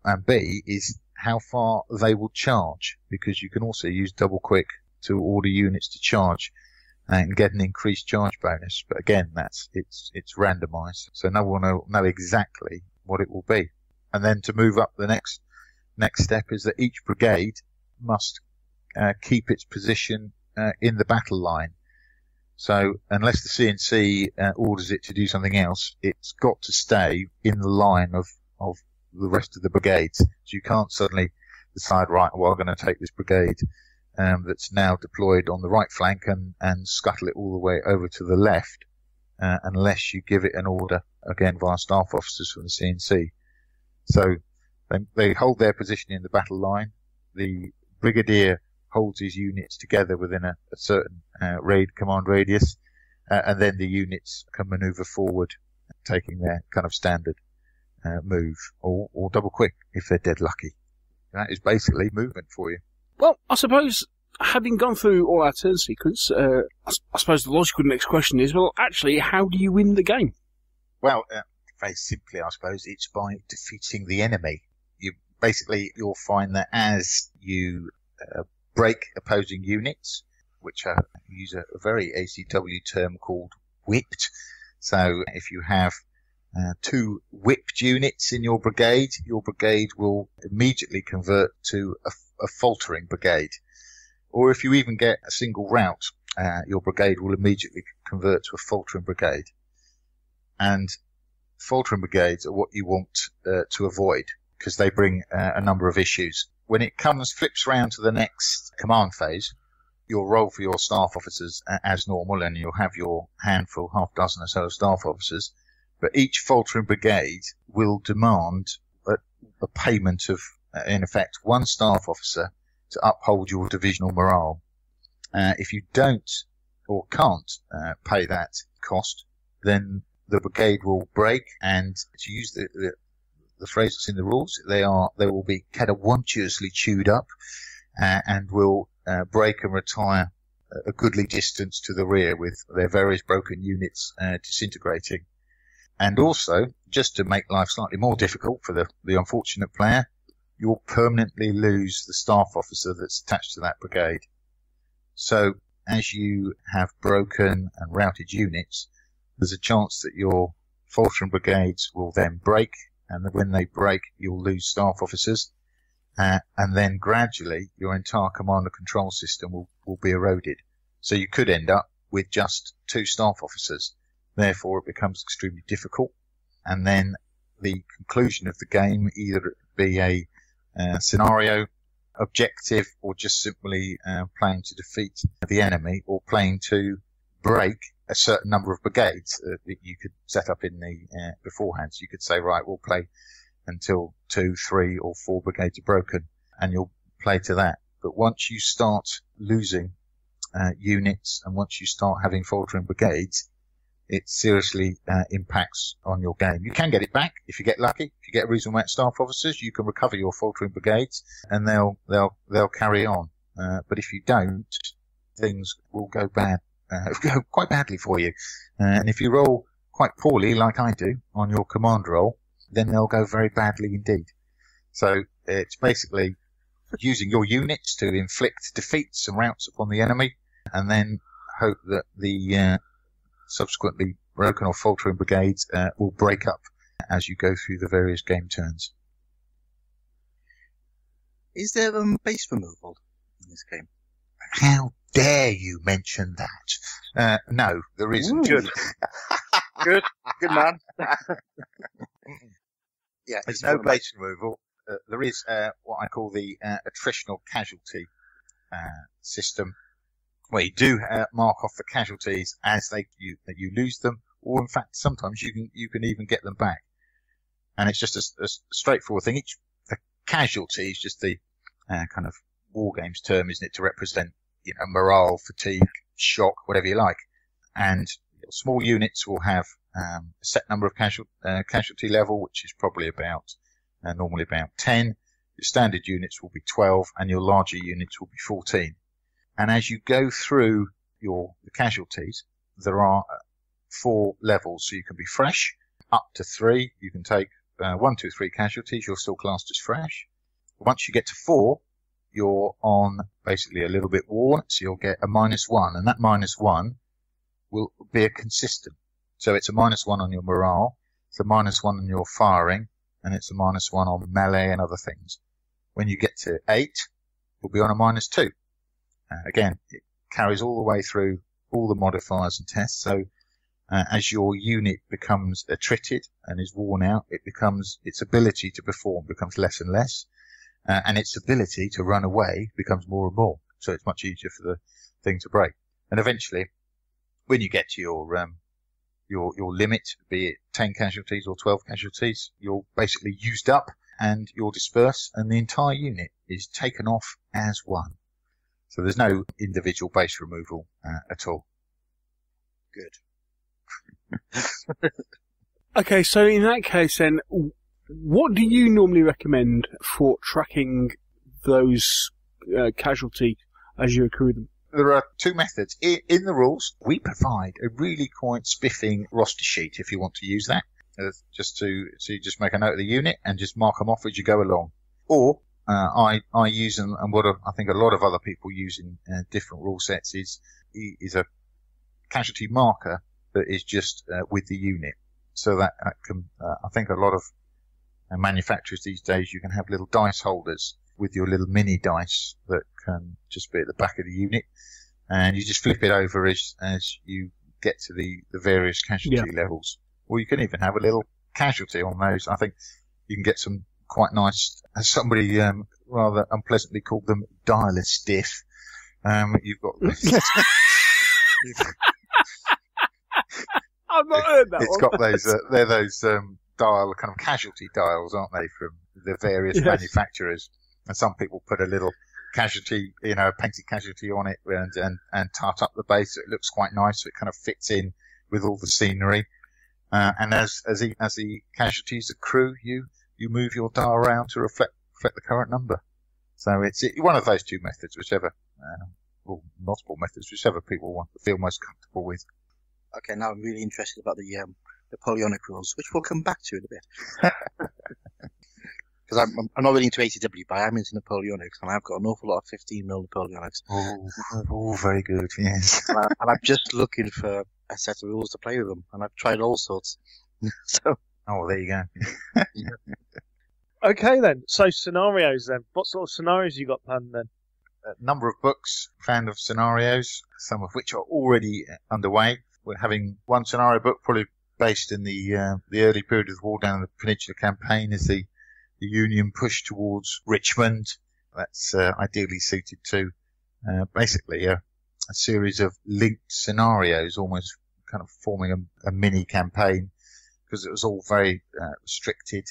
and B, is how far they will charge, because you can also use double quick to order units to charge and get an increased charge bonus. But again, that's it's it's randomized, so no one will know exactly what it will be. And then to move up the next next step is that each brigade must uh, keep its position uh, in the battle line. So unless the CNC uh, orders it to do something else, it's got to stay in the line of, of the rest of the brigades. So you can't suddenly decide, right, well, I'm going to take this brigade um, that's now deployed on the right flank and, and scuttle it all the way over to the left, uh, unless you give it an order, again, via staff officers from the CNC. So they, they hold their position in the battle line. The brigadier holds his units together within a, a certain uh, raid command radius, uh, and then the units can maneuver forward, taking their kind of standard uh, move or, or double quick if they're dead lucky. That is basically movement for you. Well, I suppose having gone through all our turn sequence, uh, I, I suppose the logical next question is, well, actually, how do you win the game? Well, uh, very simply, I suppose it's by defeating the enemy. You basically you'll find that as you uh, break opposing units, which are use a, very ACW term called whipped. So if you have uh, two whipped units in your brigade, your brigade will immediately convert to a, a faltering brigade. Or if you even get a single rout, uh, your brigade will immediately convert to a faltering brigade. And faltering brigades are what you want uh, to avoid because they bring uh, a number of issues. When it comes, flips round to the next command phase, you'll roll for your staff officers as normal and you'll have your handful, half dozen or so staff officers. But each faltering brigade will demand a, a payment of, uh, in effect, one staff officer to uphold your divisional morale. Uh, if you don't or can't uh, pay that cost, then the brigade will break and to use the, the, the phrase that's in the rules, they are, they will be catawumptuously chewed up uh, and will uh, break and retire a goodly distance to the rear with their various broken units uh, disintegrating. And also, just to make life slightly more difficult for the, the unfortunate player, you'll permanently lose the staff officer that's attached to that brigade. So, as you have broken and routed units, there's a chance that your faltering brigades will then break, and when they break, you'll lose staff officers, uh, and then gradually your entire command and control system will, will be eroded. So you could end up with just two staff officers. Therefore, it becomes extremely difficult, and then the conclusion of the game either it be a uh, scenario objective or just simply uh, playing to defeat the enemy or playing to break a certain number of brigades uh, that you could set up in the uh, beforehand. So you could say, right, we'll play until two, three, or four brigades are broken, and you'll play to that. But once you start losing uh, units and once you start having faltering brigades, it seriously uh, impacts on your game. You can get it back if you get lucky. If you get a reasonable amount of staff officers, you can recover your faltering brigades, and they'll they'll they'll carry on. Uh, but if you don't, things will go bad, uh, go quite badly for you. Uh, and if you roll quite poorly, like I do on your command roll, then they'll go very badly indeed. So it's basically using your units to inflict defeats and routs upon the enemy, and then hope that the uh, subsequently broken or faltering brigades uh, will break up as you go through the various game turns. Is there um, base removal in this game? How dare you mention that? Uh, no, there isn't. Good. Good. Good man. Yeah, There's no base removal. Uh, there is uh, what I call the uh, attritional casualty uh, system, where you do uh, mark off the casualties as they you you lose them, or in fact sometimes you can you can even get them back. And it's just a straightforward thing. Each the casualty is just the uh, kind of war games term, isn't it, to represent you know morale, fatigue, shock, whatever you like. And small units will have um, a set number of casual, uh, casualty level, which is probably about uh, normally about 10. Your standard units will be 12, and your larger units will be 14. And as you go through your the casualties, there are uh, four levels. So you can be fresh, up to three. You can take uh, one, two, three casualties. You're still classed as fresh. Once you get to four, you're on basically a little bit worn, so you'll get a minus one, and that minus one will be a consistent. So it's a minus one on your morale, it's a minus one on your firing, and it's a minus one on melee and other things. When you get to eight, you'll be on a minus two. Uh, again, it carries all the way through all the modifiers and tests. So uh, as your unit becomes attrited and is worn out, it becomes its ability to perform becomes less and less, uh, and its ability to run away becomes more and more. So it's much easier for the thing to break. And eventually, when you get to your um, your your limit, be it ten casualties or twelve casualties, you're basically used up and you'll disperse, and the entire unit is taken off as one. So there's no individual base removal uh, at all. Good. Okay, so in that case, then, w- what do you normally recommend for tracking those uh, casualty as you accrue them? There are two methods. In, the rules, we provide a really quite spiffing roster sheet if you want to use that. Uh, just to, so you just make a note of the unit and just mark them off as you go along. Or, uh, I, I use them, and what I think a lot of other people use in uh, different rule sets is, is a casualty marker that is just uh, with the unit. So that, that can, uh, I think a lot of uh, manufacturers these days, you can have little dice holders with your little mini dice that can just be at the back of the unit, and you just flip it over as as you get to the the various casualty levels. Or you can even have a little casualty on those. I think you can get some quite nice. As somebody um, rather unpleasantly called them dialer stiff. Um, you've got I've not heard that it's one. got those uh, they're those um, dial kind of casualty dials, aren't they, from the various Yes. manufacturers? And some people put a little casualty, you know, a painted casualty on it and and and tart up the base. So it looks quite nice. So it kind of fits in with all the scenery. Uh, and as as the as the casualties accrue, you you move your dial around to reflect reflect the current number. So it's it, one of those two methods, whichever, uh, or multiple methods, whichever people want feel most comfortable with. Okay, now I'm really interested about the um, Napoleonic rules, which we'll come back to in a bit. Because I'm, I'm- I'm not really into ACW, but I am into Napoleonics, and I've got an awful lot of 15 mil Napoleonics. Oh, oh, very good. Yes. and, I, and I'm just looking for a set of rules to play with them, and I've tried all sorts. so, Oh, there you go. Okay then. So scenarios then. What sort of scenarios you got planned then? A number of books found of scenarios, some of which are already uh, underway. We're having one scenario book, probably based in the uh, the early period of the war down the Peninsula Campaign, as the the Union push towards Richmond. That's uh, ideally suited to uh, basically a, a series of linked scenarios, almost kind of forming a, a mini campaign, because it was all very uh, restricted.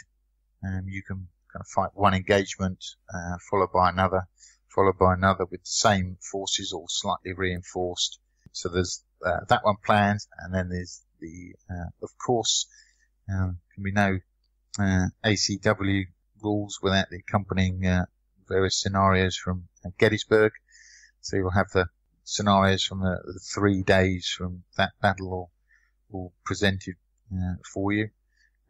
Um, you can kind of fight one engagement, uh, followed by another, followed by another with the same forces or slightly reinforced. So there's uh, that one planned, and then there's the, uh, of course, um, can be no uh, ACW rules without the accompanying uh, various scenarios from Gettysburg. So you'll have the scenarios from the, the three days from that battle all, all presented uh, for you.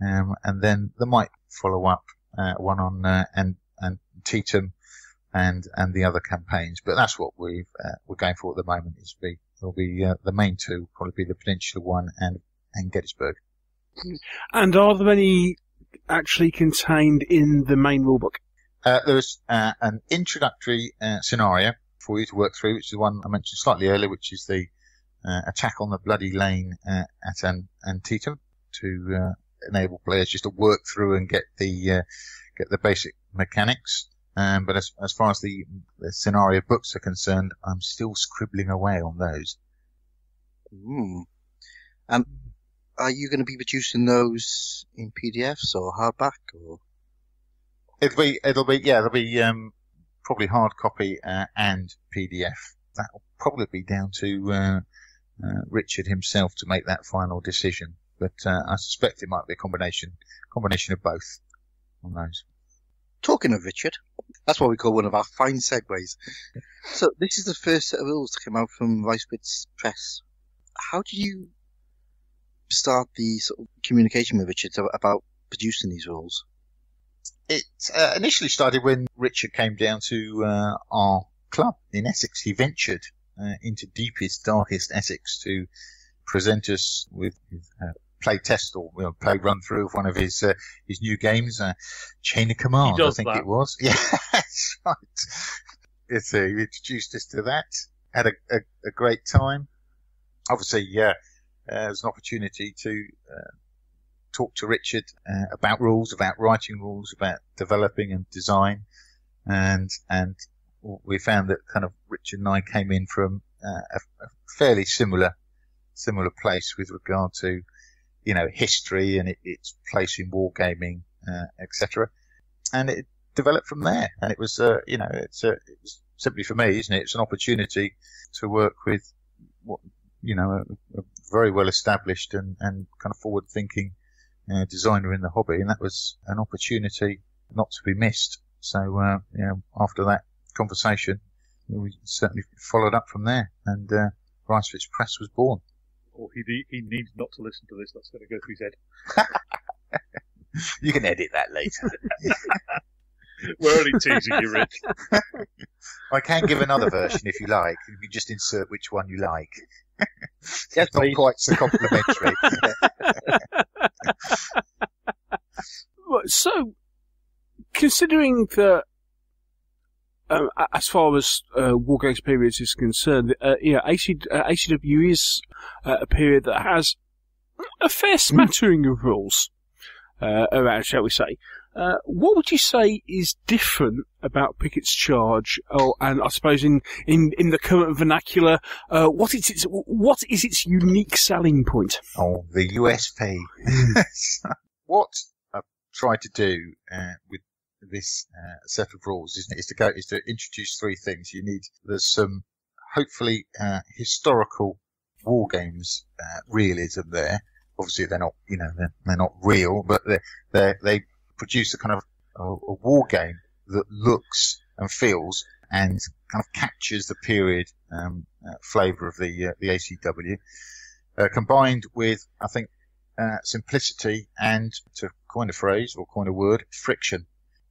Um, and then there might follow up uh, one on uh, and and Tetum and and the other campaigns. But that's what we've we're going for at the moment. Is be will be uh, the main two, probably be the Peninsula one and and Gettysburg. And are there any actually contained in the main rulebook? Uh, there's uh, an introductory uh, scenario for you to work through, which is the one I mentioned slightly earlier, which is the uh, attack on the bloody lane uh, at An- Antietam to uh, enable players just to work through and get the uh, get the basic mechanics. Um, but as, as far as the, the scenario books are concerned, I'm still scribbling away on those. Hmm. And are you going to be producing those in PDFs or hardback or? It'll be, it'll be, yeah, it'll be um, probably hard copy uh, and PDF. That'll probably be down to uh, uh, Richard himself to make that final decision. But uh, I suspect it might be a combination, combination of both on those. Talking of Richard, that's what we call one of our fine segues. So this is the first set of rules to come out from Reisswitz Press. How did you start the sort of communication with Richard about producing these rules? It uh, initially started when Richard came down to uh, our club in Essex. He ventured uh, into deepest, darkest Essex to present us with uh, play test or you know, play run through of one of his uh, his new games, uh, Chain of Command, I think that. it was. Yeah, that's right. It's, uh, he introduced us to that. Had a, a, a great time. Obviously, yeah, uh, it was an opportunity to uh, talk to Richard uh, about rules, about writing rules, about developing and design, and and we found that kind of Richard and I came in from uh, a, a fairly similar similar place with regard to you know history and it, its place in wargaming, uh, etc. And it developed from there. And it was uh, you know it's uh, it was simply for me, isn't it? It's an opportunity to work with what you know a, a very well established and, and kind of forward thinking uh, designer in the hobby, and that was an opportunity not to be missed. So uh, you know after that conversation, we certainly followed up from there, and uh, Reisswitz Press was born. Or he he needs not to listen to this. That's going to go through his head. You can edit that later. We're only teasing you, Rich. I can give another version if you like. You can just insert which one you like. Yes, Not please. quite so complimentary. So, considering that, um, as far as uh, Wargames periods is concerned, uh, yeah, AC, uh, ACW is uh, a period that has a fair smattering of rules uh, around, shall we say. Uh, what would you say is different about Pickett's charge, or, and I suppose in, in, in the current vernacular, uh, what is its what is its unique selling point? Oh, the USP. what I've tried to do uh, with this uh, set of rules isn't it, is to go is to introduce three things. You need there's some hopefully uh, historical war games uh, realism there. Obviously, they're not you know they're, they're not real, but they they they produce a kind of a, a war game that looks and feels and kind of captures the period um, uh, flavour of the uh, the ACW, uh, combined with I think uh, simplicity and to coin a phrase or coin a word, friction.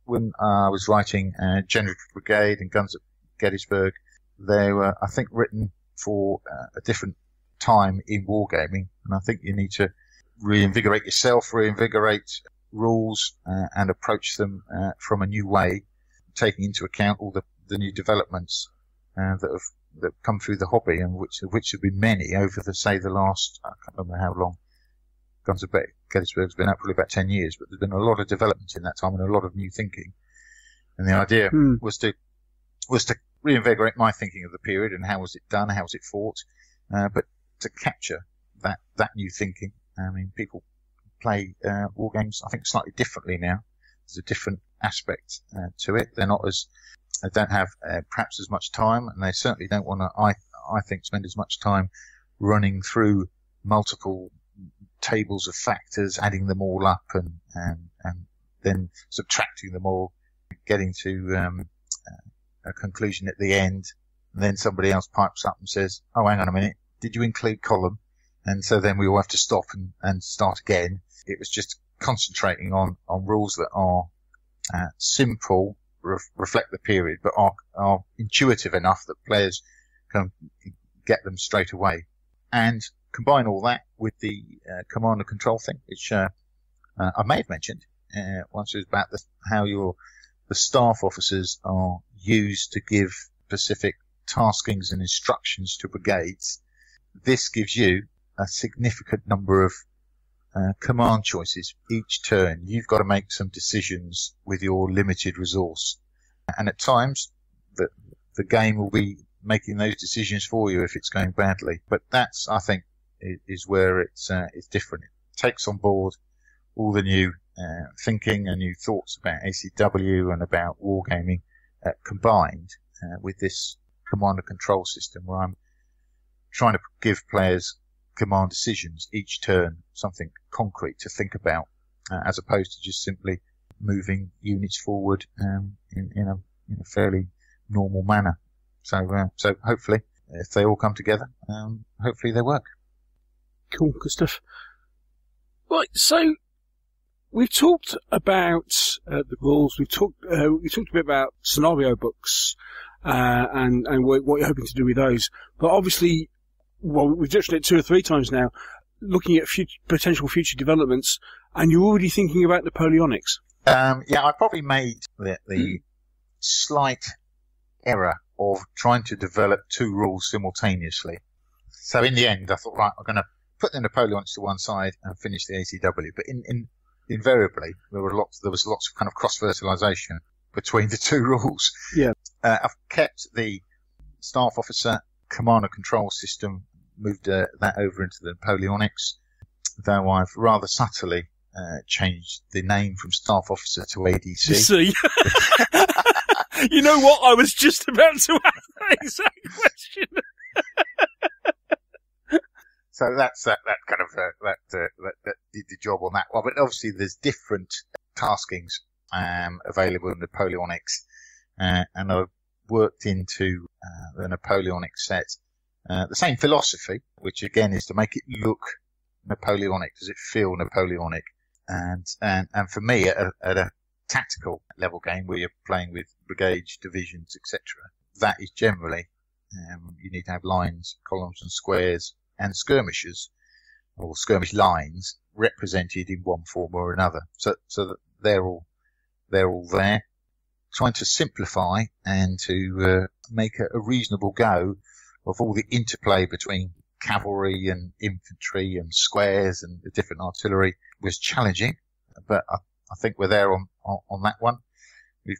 When I was writing uh, General Brigade and Guns at Gettysburg, they were I think written for uh, a different time in wargaming, and I think you need to reinvigorate yourself, reinvigorate rules, uh, and approach them uh, from a new way, taking into account all the, the new developments uh, that have that come through the hobby, and which which have been many over the say the last I can't remember how long. Guns of Gettysburg's been out probably about ten years, but there's been a lot of development in that time and a lot of new thinking. And the idea Hmm. was to was to reinvigorate my thinking of the period and how was it done, how was it fought, uh, but to capture that that new thinking. I mean, people play uh, war games, I think, slightly differently now. There's a different aspect uh, to it. They're not as they don't have uh, perhaps as much time, and they certainly don't want to. I I think spend as much time running through multiple tables of factors, adding them all up, and and, and then subtracting them all, getting to um, uh, a conclusion at the end. And then somebody else pipes up and says, "Oh, hang on a minute, did you include column?" And so then we all have to stop and, and start again. It was just concentrating on, on rules that are uh, simple, ref- reflect the period, but are, are intuitive enough that players can get them straight away. And combine all that with the uh, command and control thing, which uh, uh, I may have mentioned uh, once it was about the, how your the staff officers are used to give specific taskings and instructions to brigades. This gives you a significant number of uh, command choices each turn. You've got to make some decisions with your limited resource, and at times the the game will be making those decisions for you if it's going badly. But that's I think is where it's uh, it's different. It takes on board all the new uh, thinking and new thoughts about ACW and about wargaming uh, combined uh, with this command and control system where I'm trying to give players command decisions each turn, something concrete to think about, uh, as opposed to just simply moving units forward um, in, in, a, in a fairly normal manner. So, uh, so hopefully, if they all come together, um, hopefully they work. Cool, good stuff. Right, so we've talked about uh, the rules. We've talked uh, we talked a bit about scenario books uh, and and what, what, you're hoping to do with those. But obviously, well, we've touched on it two or three times now. Looking at future, potential future developments, and you're already thinking about Napoleonics. Um, yeah, I probably made the, the slight error of trying to develop two rules simultaneously. So in the end, I thought, right, I'm going to put the Napoleonics to one side and finish the ACW. But in, in invariably, there were lots, there was lots of kind of cross fertilization between the two rules. Yeah. Uh, I've kept the staff officer command and control system, moved uh, that over into the Napoleonics, though I've rather subtly uh, changed the name from staff officer to ADC. See, you know what? I was just about to ask that exact question. so that's that, that kind of uh, that, uh, that, that did the job on that one. But obviously, there's different taskings um, available in Napoleonics, uh, and I've worked into uh, the Napoleonic set uh, the same philosophy, which again is to make it look Napoleonic. Does it feel Napoleonic? And and and for me, at a, at a tactical level game where you're playing with brigades, divisions, etc., that is generally um, you need to have lines, columns, and squares, and skirmishers or skirmish lines represented in one form or another. So so that they're all they're all there. Trying to simplify and to uh, make a, a reasonable go of all the interplay between cavalry and infantry and squares and the different artillery was challenging, but I, I think we're there on, on, on, that one. We've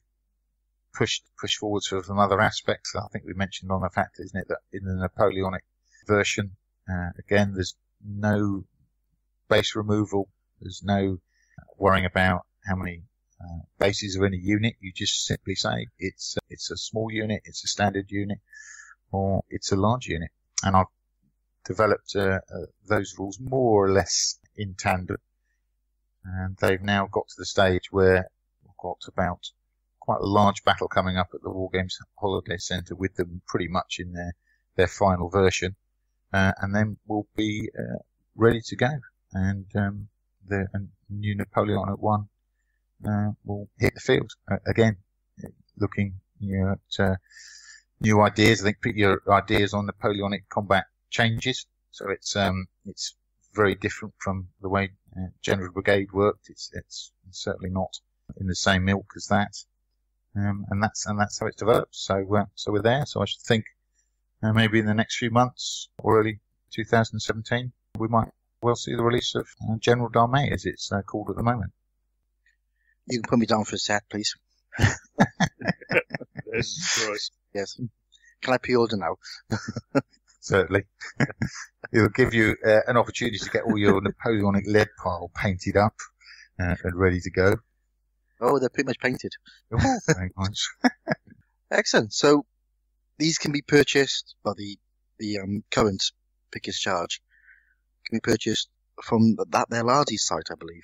pushed pushed forward to some other aspects. I think we mentioned on the fact, isn't it, that in the Napoleonic version, uh, again, there's no base removal. There's no worrying about how many uh, bases are in a unit. You just simply say it's it's a small unit, it's a standard unit, or it's a large unit. And I've developed uh, uh, those rules more or less in tandem. And they've now got to the stage where we've got about quite a large battle coming up at the War Games Holiday Centre with them pretty much in their, their final version. Uh, and then we'll be uh, ready to go. And um, the new Napoleonic one uh, will hit the field again, looking you know, at new ideas. I think your ideas on Napoleonic combat changes. So it's um, it's very different from the way uh, General Brigade worked. It's it's certainly not in the same milk as that. Um, and that's and that's how it's developed. So uh, so we're there. So I should think uh, maybe in the next few months or early 2017 we might well see the release of uh, General d'Armée as it's uh, called at the moment. You can put me down for a set, please. yes, Yes. Can I pre-order now? Certainly. It'll give you uh, an opportunity to get all your Napoleonic lead pile painted up uh, and ready to go. Oh, they're pretty much painted. Oh, very nice. Excellent. So these can be purchased by the the um, current Pickett's Charge. Can be purchased from that their Lardy's site, I believe.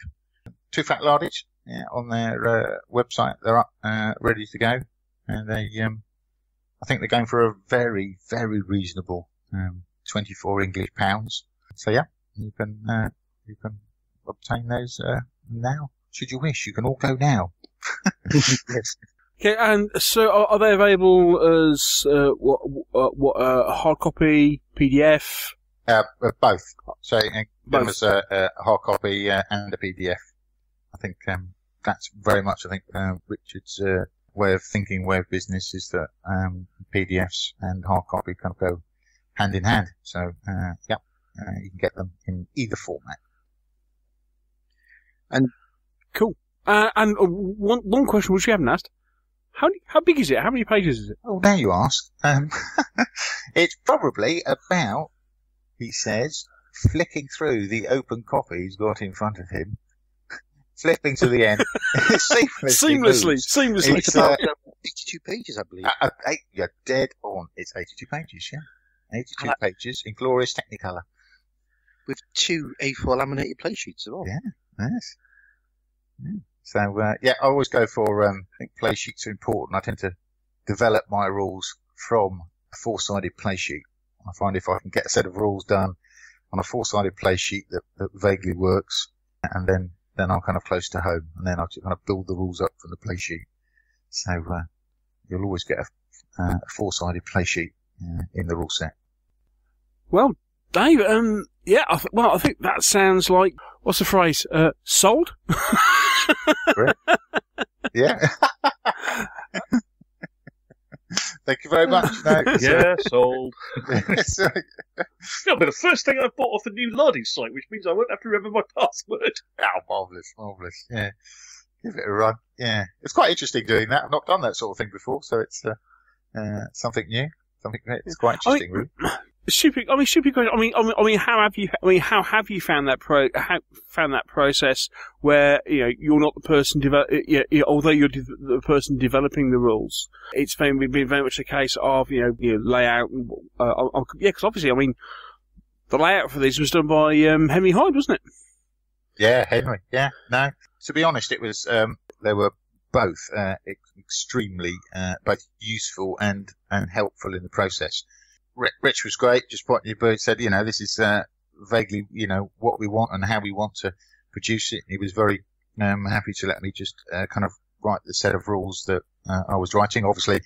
Two Fat Lardies yeah, on their uh, website. They're up, uh, ready to go, and they um, I think they're going for a very, very reasonable um, 24 English pounds. So yeah, you can uh, you can obtain those uh, now. Should you wish, you can all go now. yes. Okay, and so are, are they available as uh, what uh, what uh, hard copy, PDF? Uh, uh, both. So uh, give Both. us a, a hard copy uh, and a PDF. I think um, that's very much. I think uh, Richard's uh, way of thinking, way of business is that um, PDFs and hard copy kind of go hand in hand. So uh, yeah, uh, you can get them in either format. And Cool. Uh, and uh, one one question which you haven't asked: how how big is it? How many pages is it? Oh, now you ask. Um, it's probably about, he says, flicking through the open copy he's got in front of him, flipping to the end, seamlessly. Seamlessly, moves. seamlessly. It's, uh, 82 pages, I believe. uh, uh, eight, you're dead on. It's 82 pages, yeah. 82 pages in glorious Technicolor. with two A4 laminated play sheets as well. Yeah. Yes. Yeah. So, uh, yeah, I always go for, um, I think play sheets are important. I tend to develop my rules from a four-sided play sheet. I find if I can get a set of rules done on a four-sided play sheet that, that vaguely works, and then, then I'm kind of close to home, and then I kind of build the rules up from the play sheet. So, uh, you'll always get a, uh, a four-sided play sheet uh, in the rule set. Well, Dave, um, yeah, I th- well, I think that sounds like what's the phrase? Uh, sold. Yeah. Thank you very much. No, Yeah, sold. it's, uh, That'll be the first thing I've bought off the new Lardy site, which means I won't have to remember my password. Oh, marvellous, marvellous. Yeah. Give it a run. Yeah. It's quite interesting doing that. I've not done that sort of thing before, so it's uh, uh, something new. Something it's quite I interesting, mean, really. Stupid. I mean, stupid question. I mean, I mean, I mean, how have you? I mean, how have you found that pro? How, found that process where you know you're not the person develop. Yeah, yeah, although you're de- the person developing the rules, it's been very much a case of you know, you know layout. And, uh, yeah, because obviously, I mean, the layout for this was done by um, Henry Hyde, wasn't it? Yeah, Henry. Yeah. No. To be honest, it was, um, they were both, uh, ex- extremely, uh, both useful and, and helpful in the process. Ri- Rich was great, just pointing your bird, said, you know, this is, uh, vaguely, you know, what we want and how we want to produce it. He was very, um, happy to let me just, uh, kind of write the set of rules that, uh, I was writing. Obviously,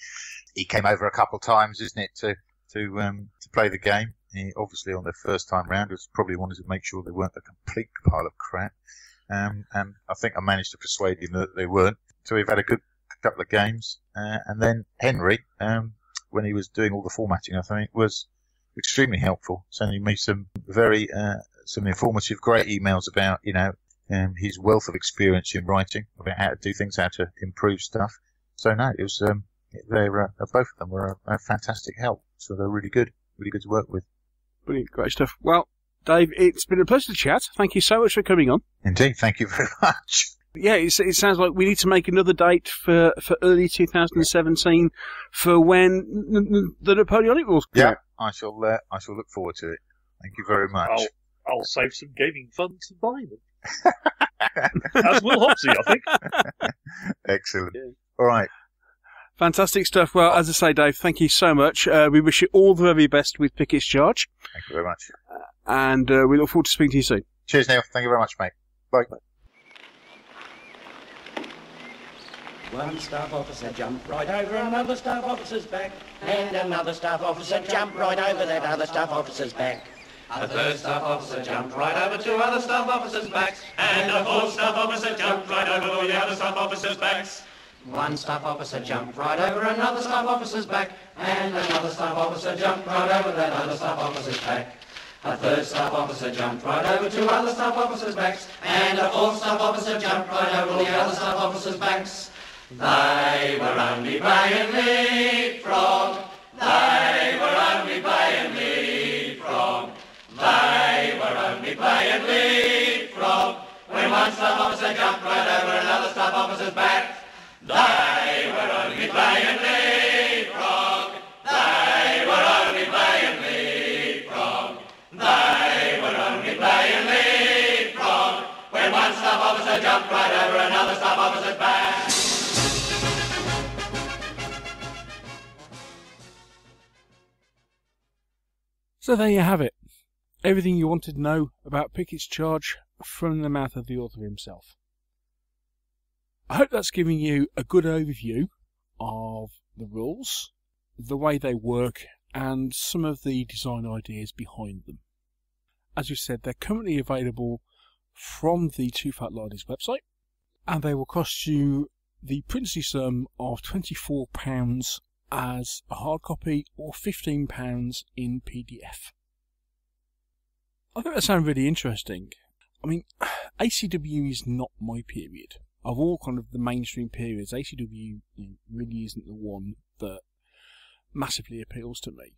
he came over a couple of times, isn't it, to, to, um, to play the game. He, obviously on the first time round was probably wanted to make sure they weren't a complete pile of crap. Um, and I think I managed to persuade him that they weren't. So we've had a good couple of games. Uh, and then Henry, um, when he was doing all the formatting, I think, it was extremely helpful, sending me some very, uh, some informative, great emails about, you know, um, his wealth of experience in writing, about how to do things, how to improve stuff. So no, it was, um, they're, uh, both of them were a, a fantastic help. So they're really good, really good to work with. Brilliant, great stuff. Well, Dave, it's been a pleasure to chat. Thank you so much for coming on. Indeed, thank you very much. Yeah, it's, it sounds like we need to make another date for, for early 2017 for when n- n- the Napoleonic Wars. come Yeah, out. I shall, uh, I shall look forward to it. Thank you very much. I'll, I'll save some gaming funds to buy them. As will Hopsy, I think. Excellent. Yeah. All right. Fantastic stuff. Well, as I say, Dave, thank you so much. Uh, we wish you all the very best with Pickett's Charge, Thank you very much. and uh, we look forward to speaking to you soon. Cheers, Neil. Thank you very much, mate. Bye. One staff officer jumped right over another staff officer's back, and another staff officer jumped right over that other staff officer's back. A third staff officer jumped right over two other staff officers' backs, and a fourth staff officer jumped right over all the other staff officers' backs. One staff officer jumped right over another staff officer's back, and another staff officer jumped right over that other staff officer's back. A third staff officer jumped right over two other staff officers' backs, and a fourth staff officer jumped right over all the other staff officers' backs. They were only playing leapfrog. They were only playing leapfrog. They were only playing leapfrog. When one staff officer jumped right over another staff officer's back. They were only playing leapfrog. They were only playing. They were only playing. When one staff officer jumped right over another staff officer's back. So there you have it. Everything you wanted to know about Pickett's Charge from the mouth of the author himself. I hope that's giving you a good overview of the rules, the way they work, and some of the design ideas behind them. as you said, they're currently available from the Two Fat Lardies website, and they will cost you the princely sum of £24 as a hard copy or £15 in PDF. I think that sounds really interesting. I mean, ACW is not my period. Of all kind of the mainstream periods, ACW really isn't the one that massively appeals to me.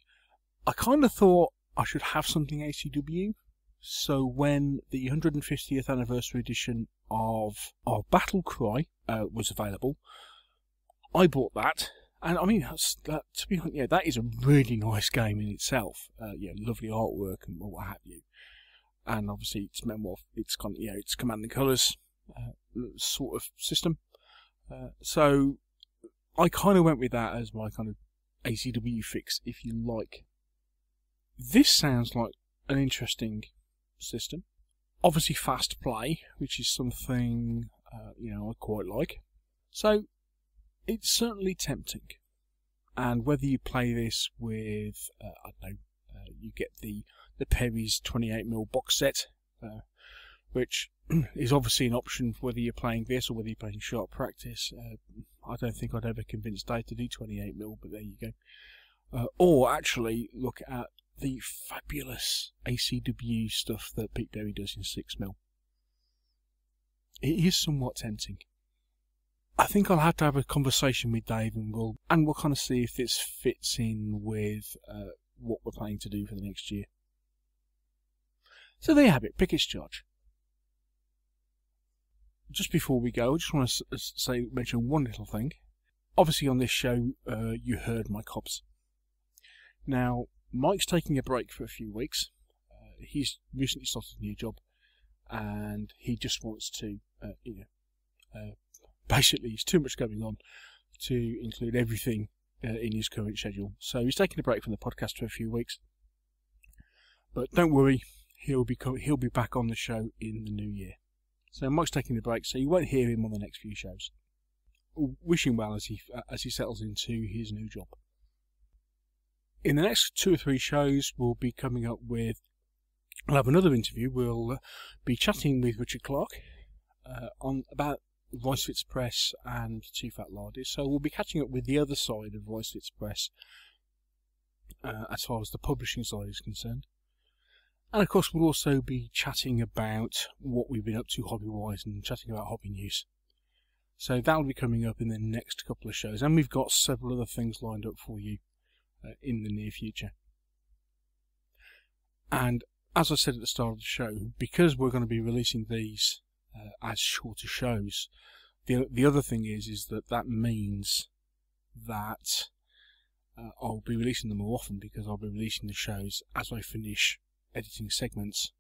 I kind of thought I should have something ACW, so when the 150th anniversary edition of of Battle Cry uh, was available, I bought that, and I mean that to be honest, yeah, that is a really nice game in itself. Uh, yeah, lovely artwork and what have you, and obviously it's memoir, it's kind of, yeah, it's command and colours uh, sort of system. Uh, so I kind of went with that as my kind of ACW fix, if you like. This sounds like an interesting system. Obviously, fast play, which is something uh, you know I quite like. So it's certainly tempting. And whether you play this with, uh, I don't know, uh, you get the the Perry's 28mm box set, uh, which is obviously an option whether you're playing this or whether you're playing Sharp Practice. Uh, I don't think I'd ever convince Dave to do 28mm, but there you go. Uh, or actually look at the fabulous ACW stuff that Pete Berry does in 6mm. It is somewhat tempting. I think I'll have to have a conversation with Dave and we'll and we'll kind of see if this fits in with uh, what we're planning to do for the next year. So there you have it, Pickett's charge. Just before we go, I just want to say mention one little thing. Obviously, on this show, uh, you heard Mike Hobbs. Now, Mike's taking a break for a few weeks. Uh, he's recently started a new job, and he just wants to, uh, you know, uh, basically, he's too much going on to include everything uh, in his current schedule. So he's taking a break from the podcast for a few weeks. But don't worry, he'll be co- he'll be back on the show in the new year. So Mike's taking a break, so you won't hear him on the next few shows. Wishing well as he as he settles into his new job. In the next two or three shows, we'll be coming up with. I'll have another interview. We'll uh, be chatting with Richard Clarke uh, on about Reisswitz Press and Two Fat Lardies. So we'll be catching up with the other side of Reisswitz Press uh, as far as the publishing side is concerned. And of course, we'll also be chatting about what we've been up to hobby wise and chatting about hobby news. So that'll be coming up in the next couple of shows. And we've got several other things lined up for you uh, in the near future. And as I said at the start of the show, because we're going to be releasing these uh, as shorter shows, the the other thing is is that that means that uh, I'll be releasing them more often because I'll be releasing the shows as I finish editing segments,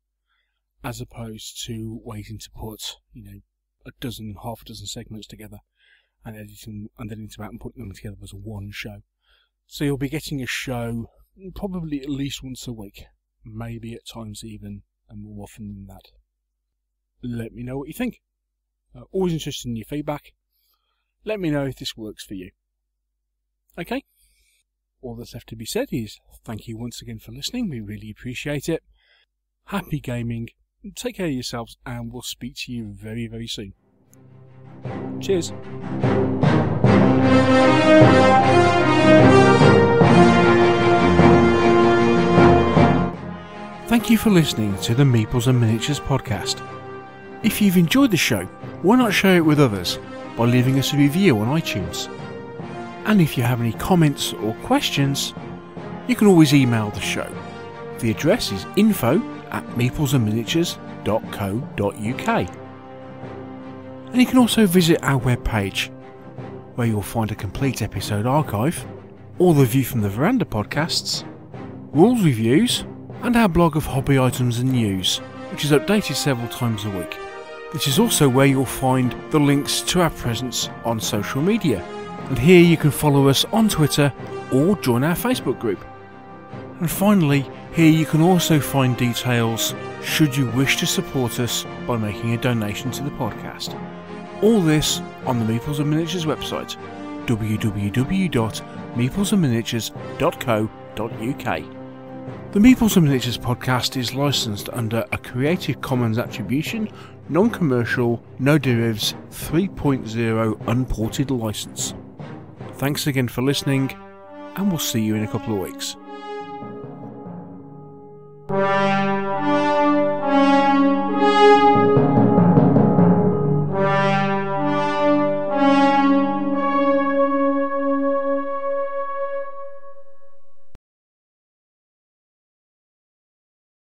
as opposed to waiting to put you know a dozen, half a dozen segments together and editing and editing them out and putting them together as one show. So you'll be getting a show probably at least once a week, maybe at times even and more often than that. Let me know what you think. Uh, always interested in your feedback. Let me know if this works for you. Okay? All that's left to be said is thank you once again for listening. We really appreciate it. Happy gaming. Take care of yourselves, and we'll speak to you very, very soon. Cheers. Thank you for listening to the Meeples and Miniatures podcast. If you've enjoyed the show, why not share it with others by leaving us a review on iTunes? And if you have any comments or questions, you can always email the show. The address is info at meeplesandminiatures.co.uk. And you can also visit our webpage, where you'll find a complete episode archive, all the View from the Veranda podcasts, rules reviews, and our blog of hobby items and news, which is updated several times a week. This is also where you'll find the links to our presence on social media. And here you can follow us on Twitter or join our Facebook group. And finally, here you can also find details should you wish to support us by making a donation to the podcast. All this on the Meeples and Miniatures website www.meeplesandminiatures.co.uk. The Meeples and Miniatures podcast is licensed under a Creative Commons Attribution, Non Commercial, No Derivs 3.0 Unported license. Thanks again for listening, and we'll see you in a couple of weeks.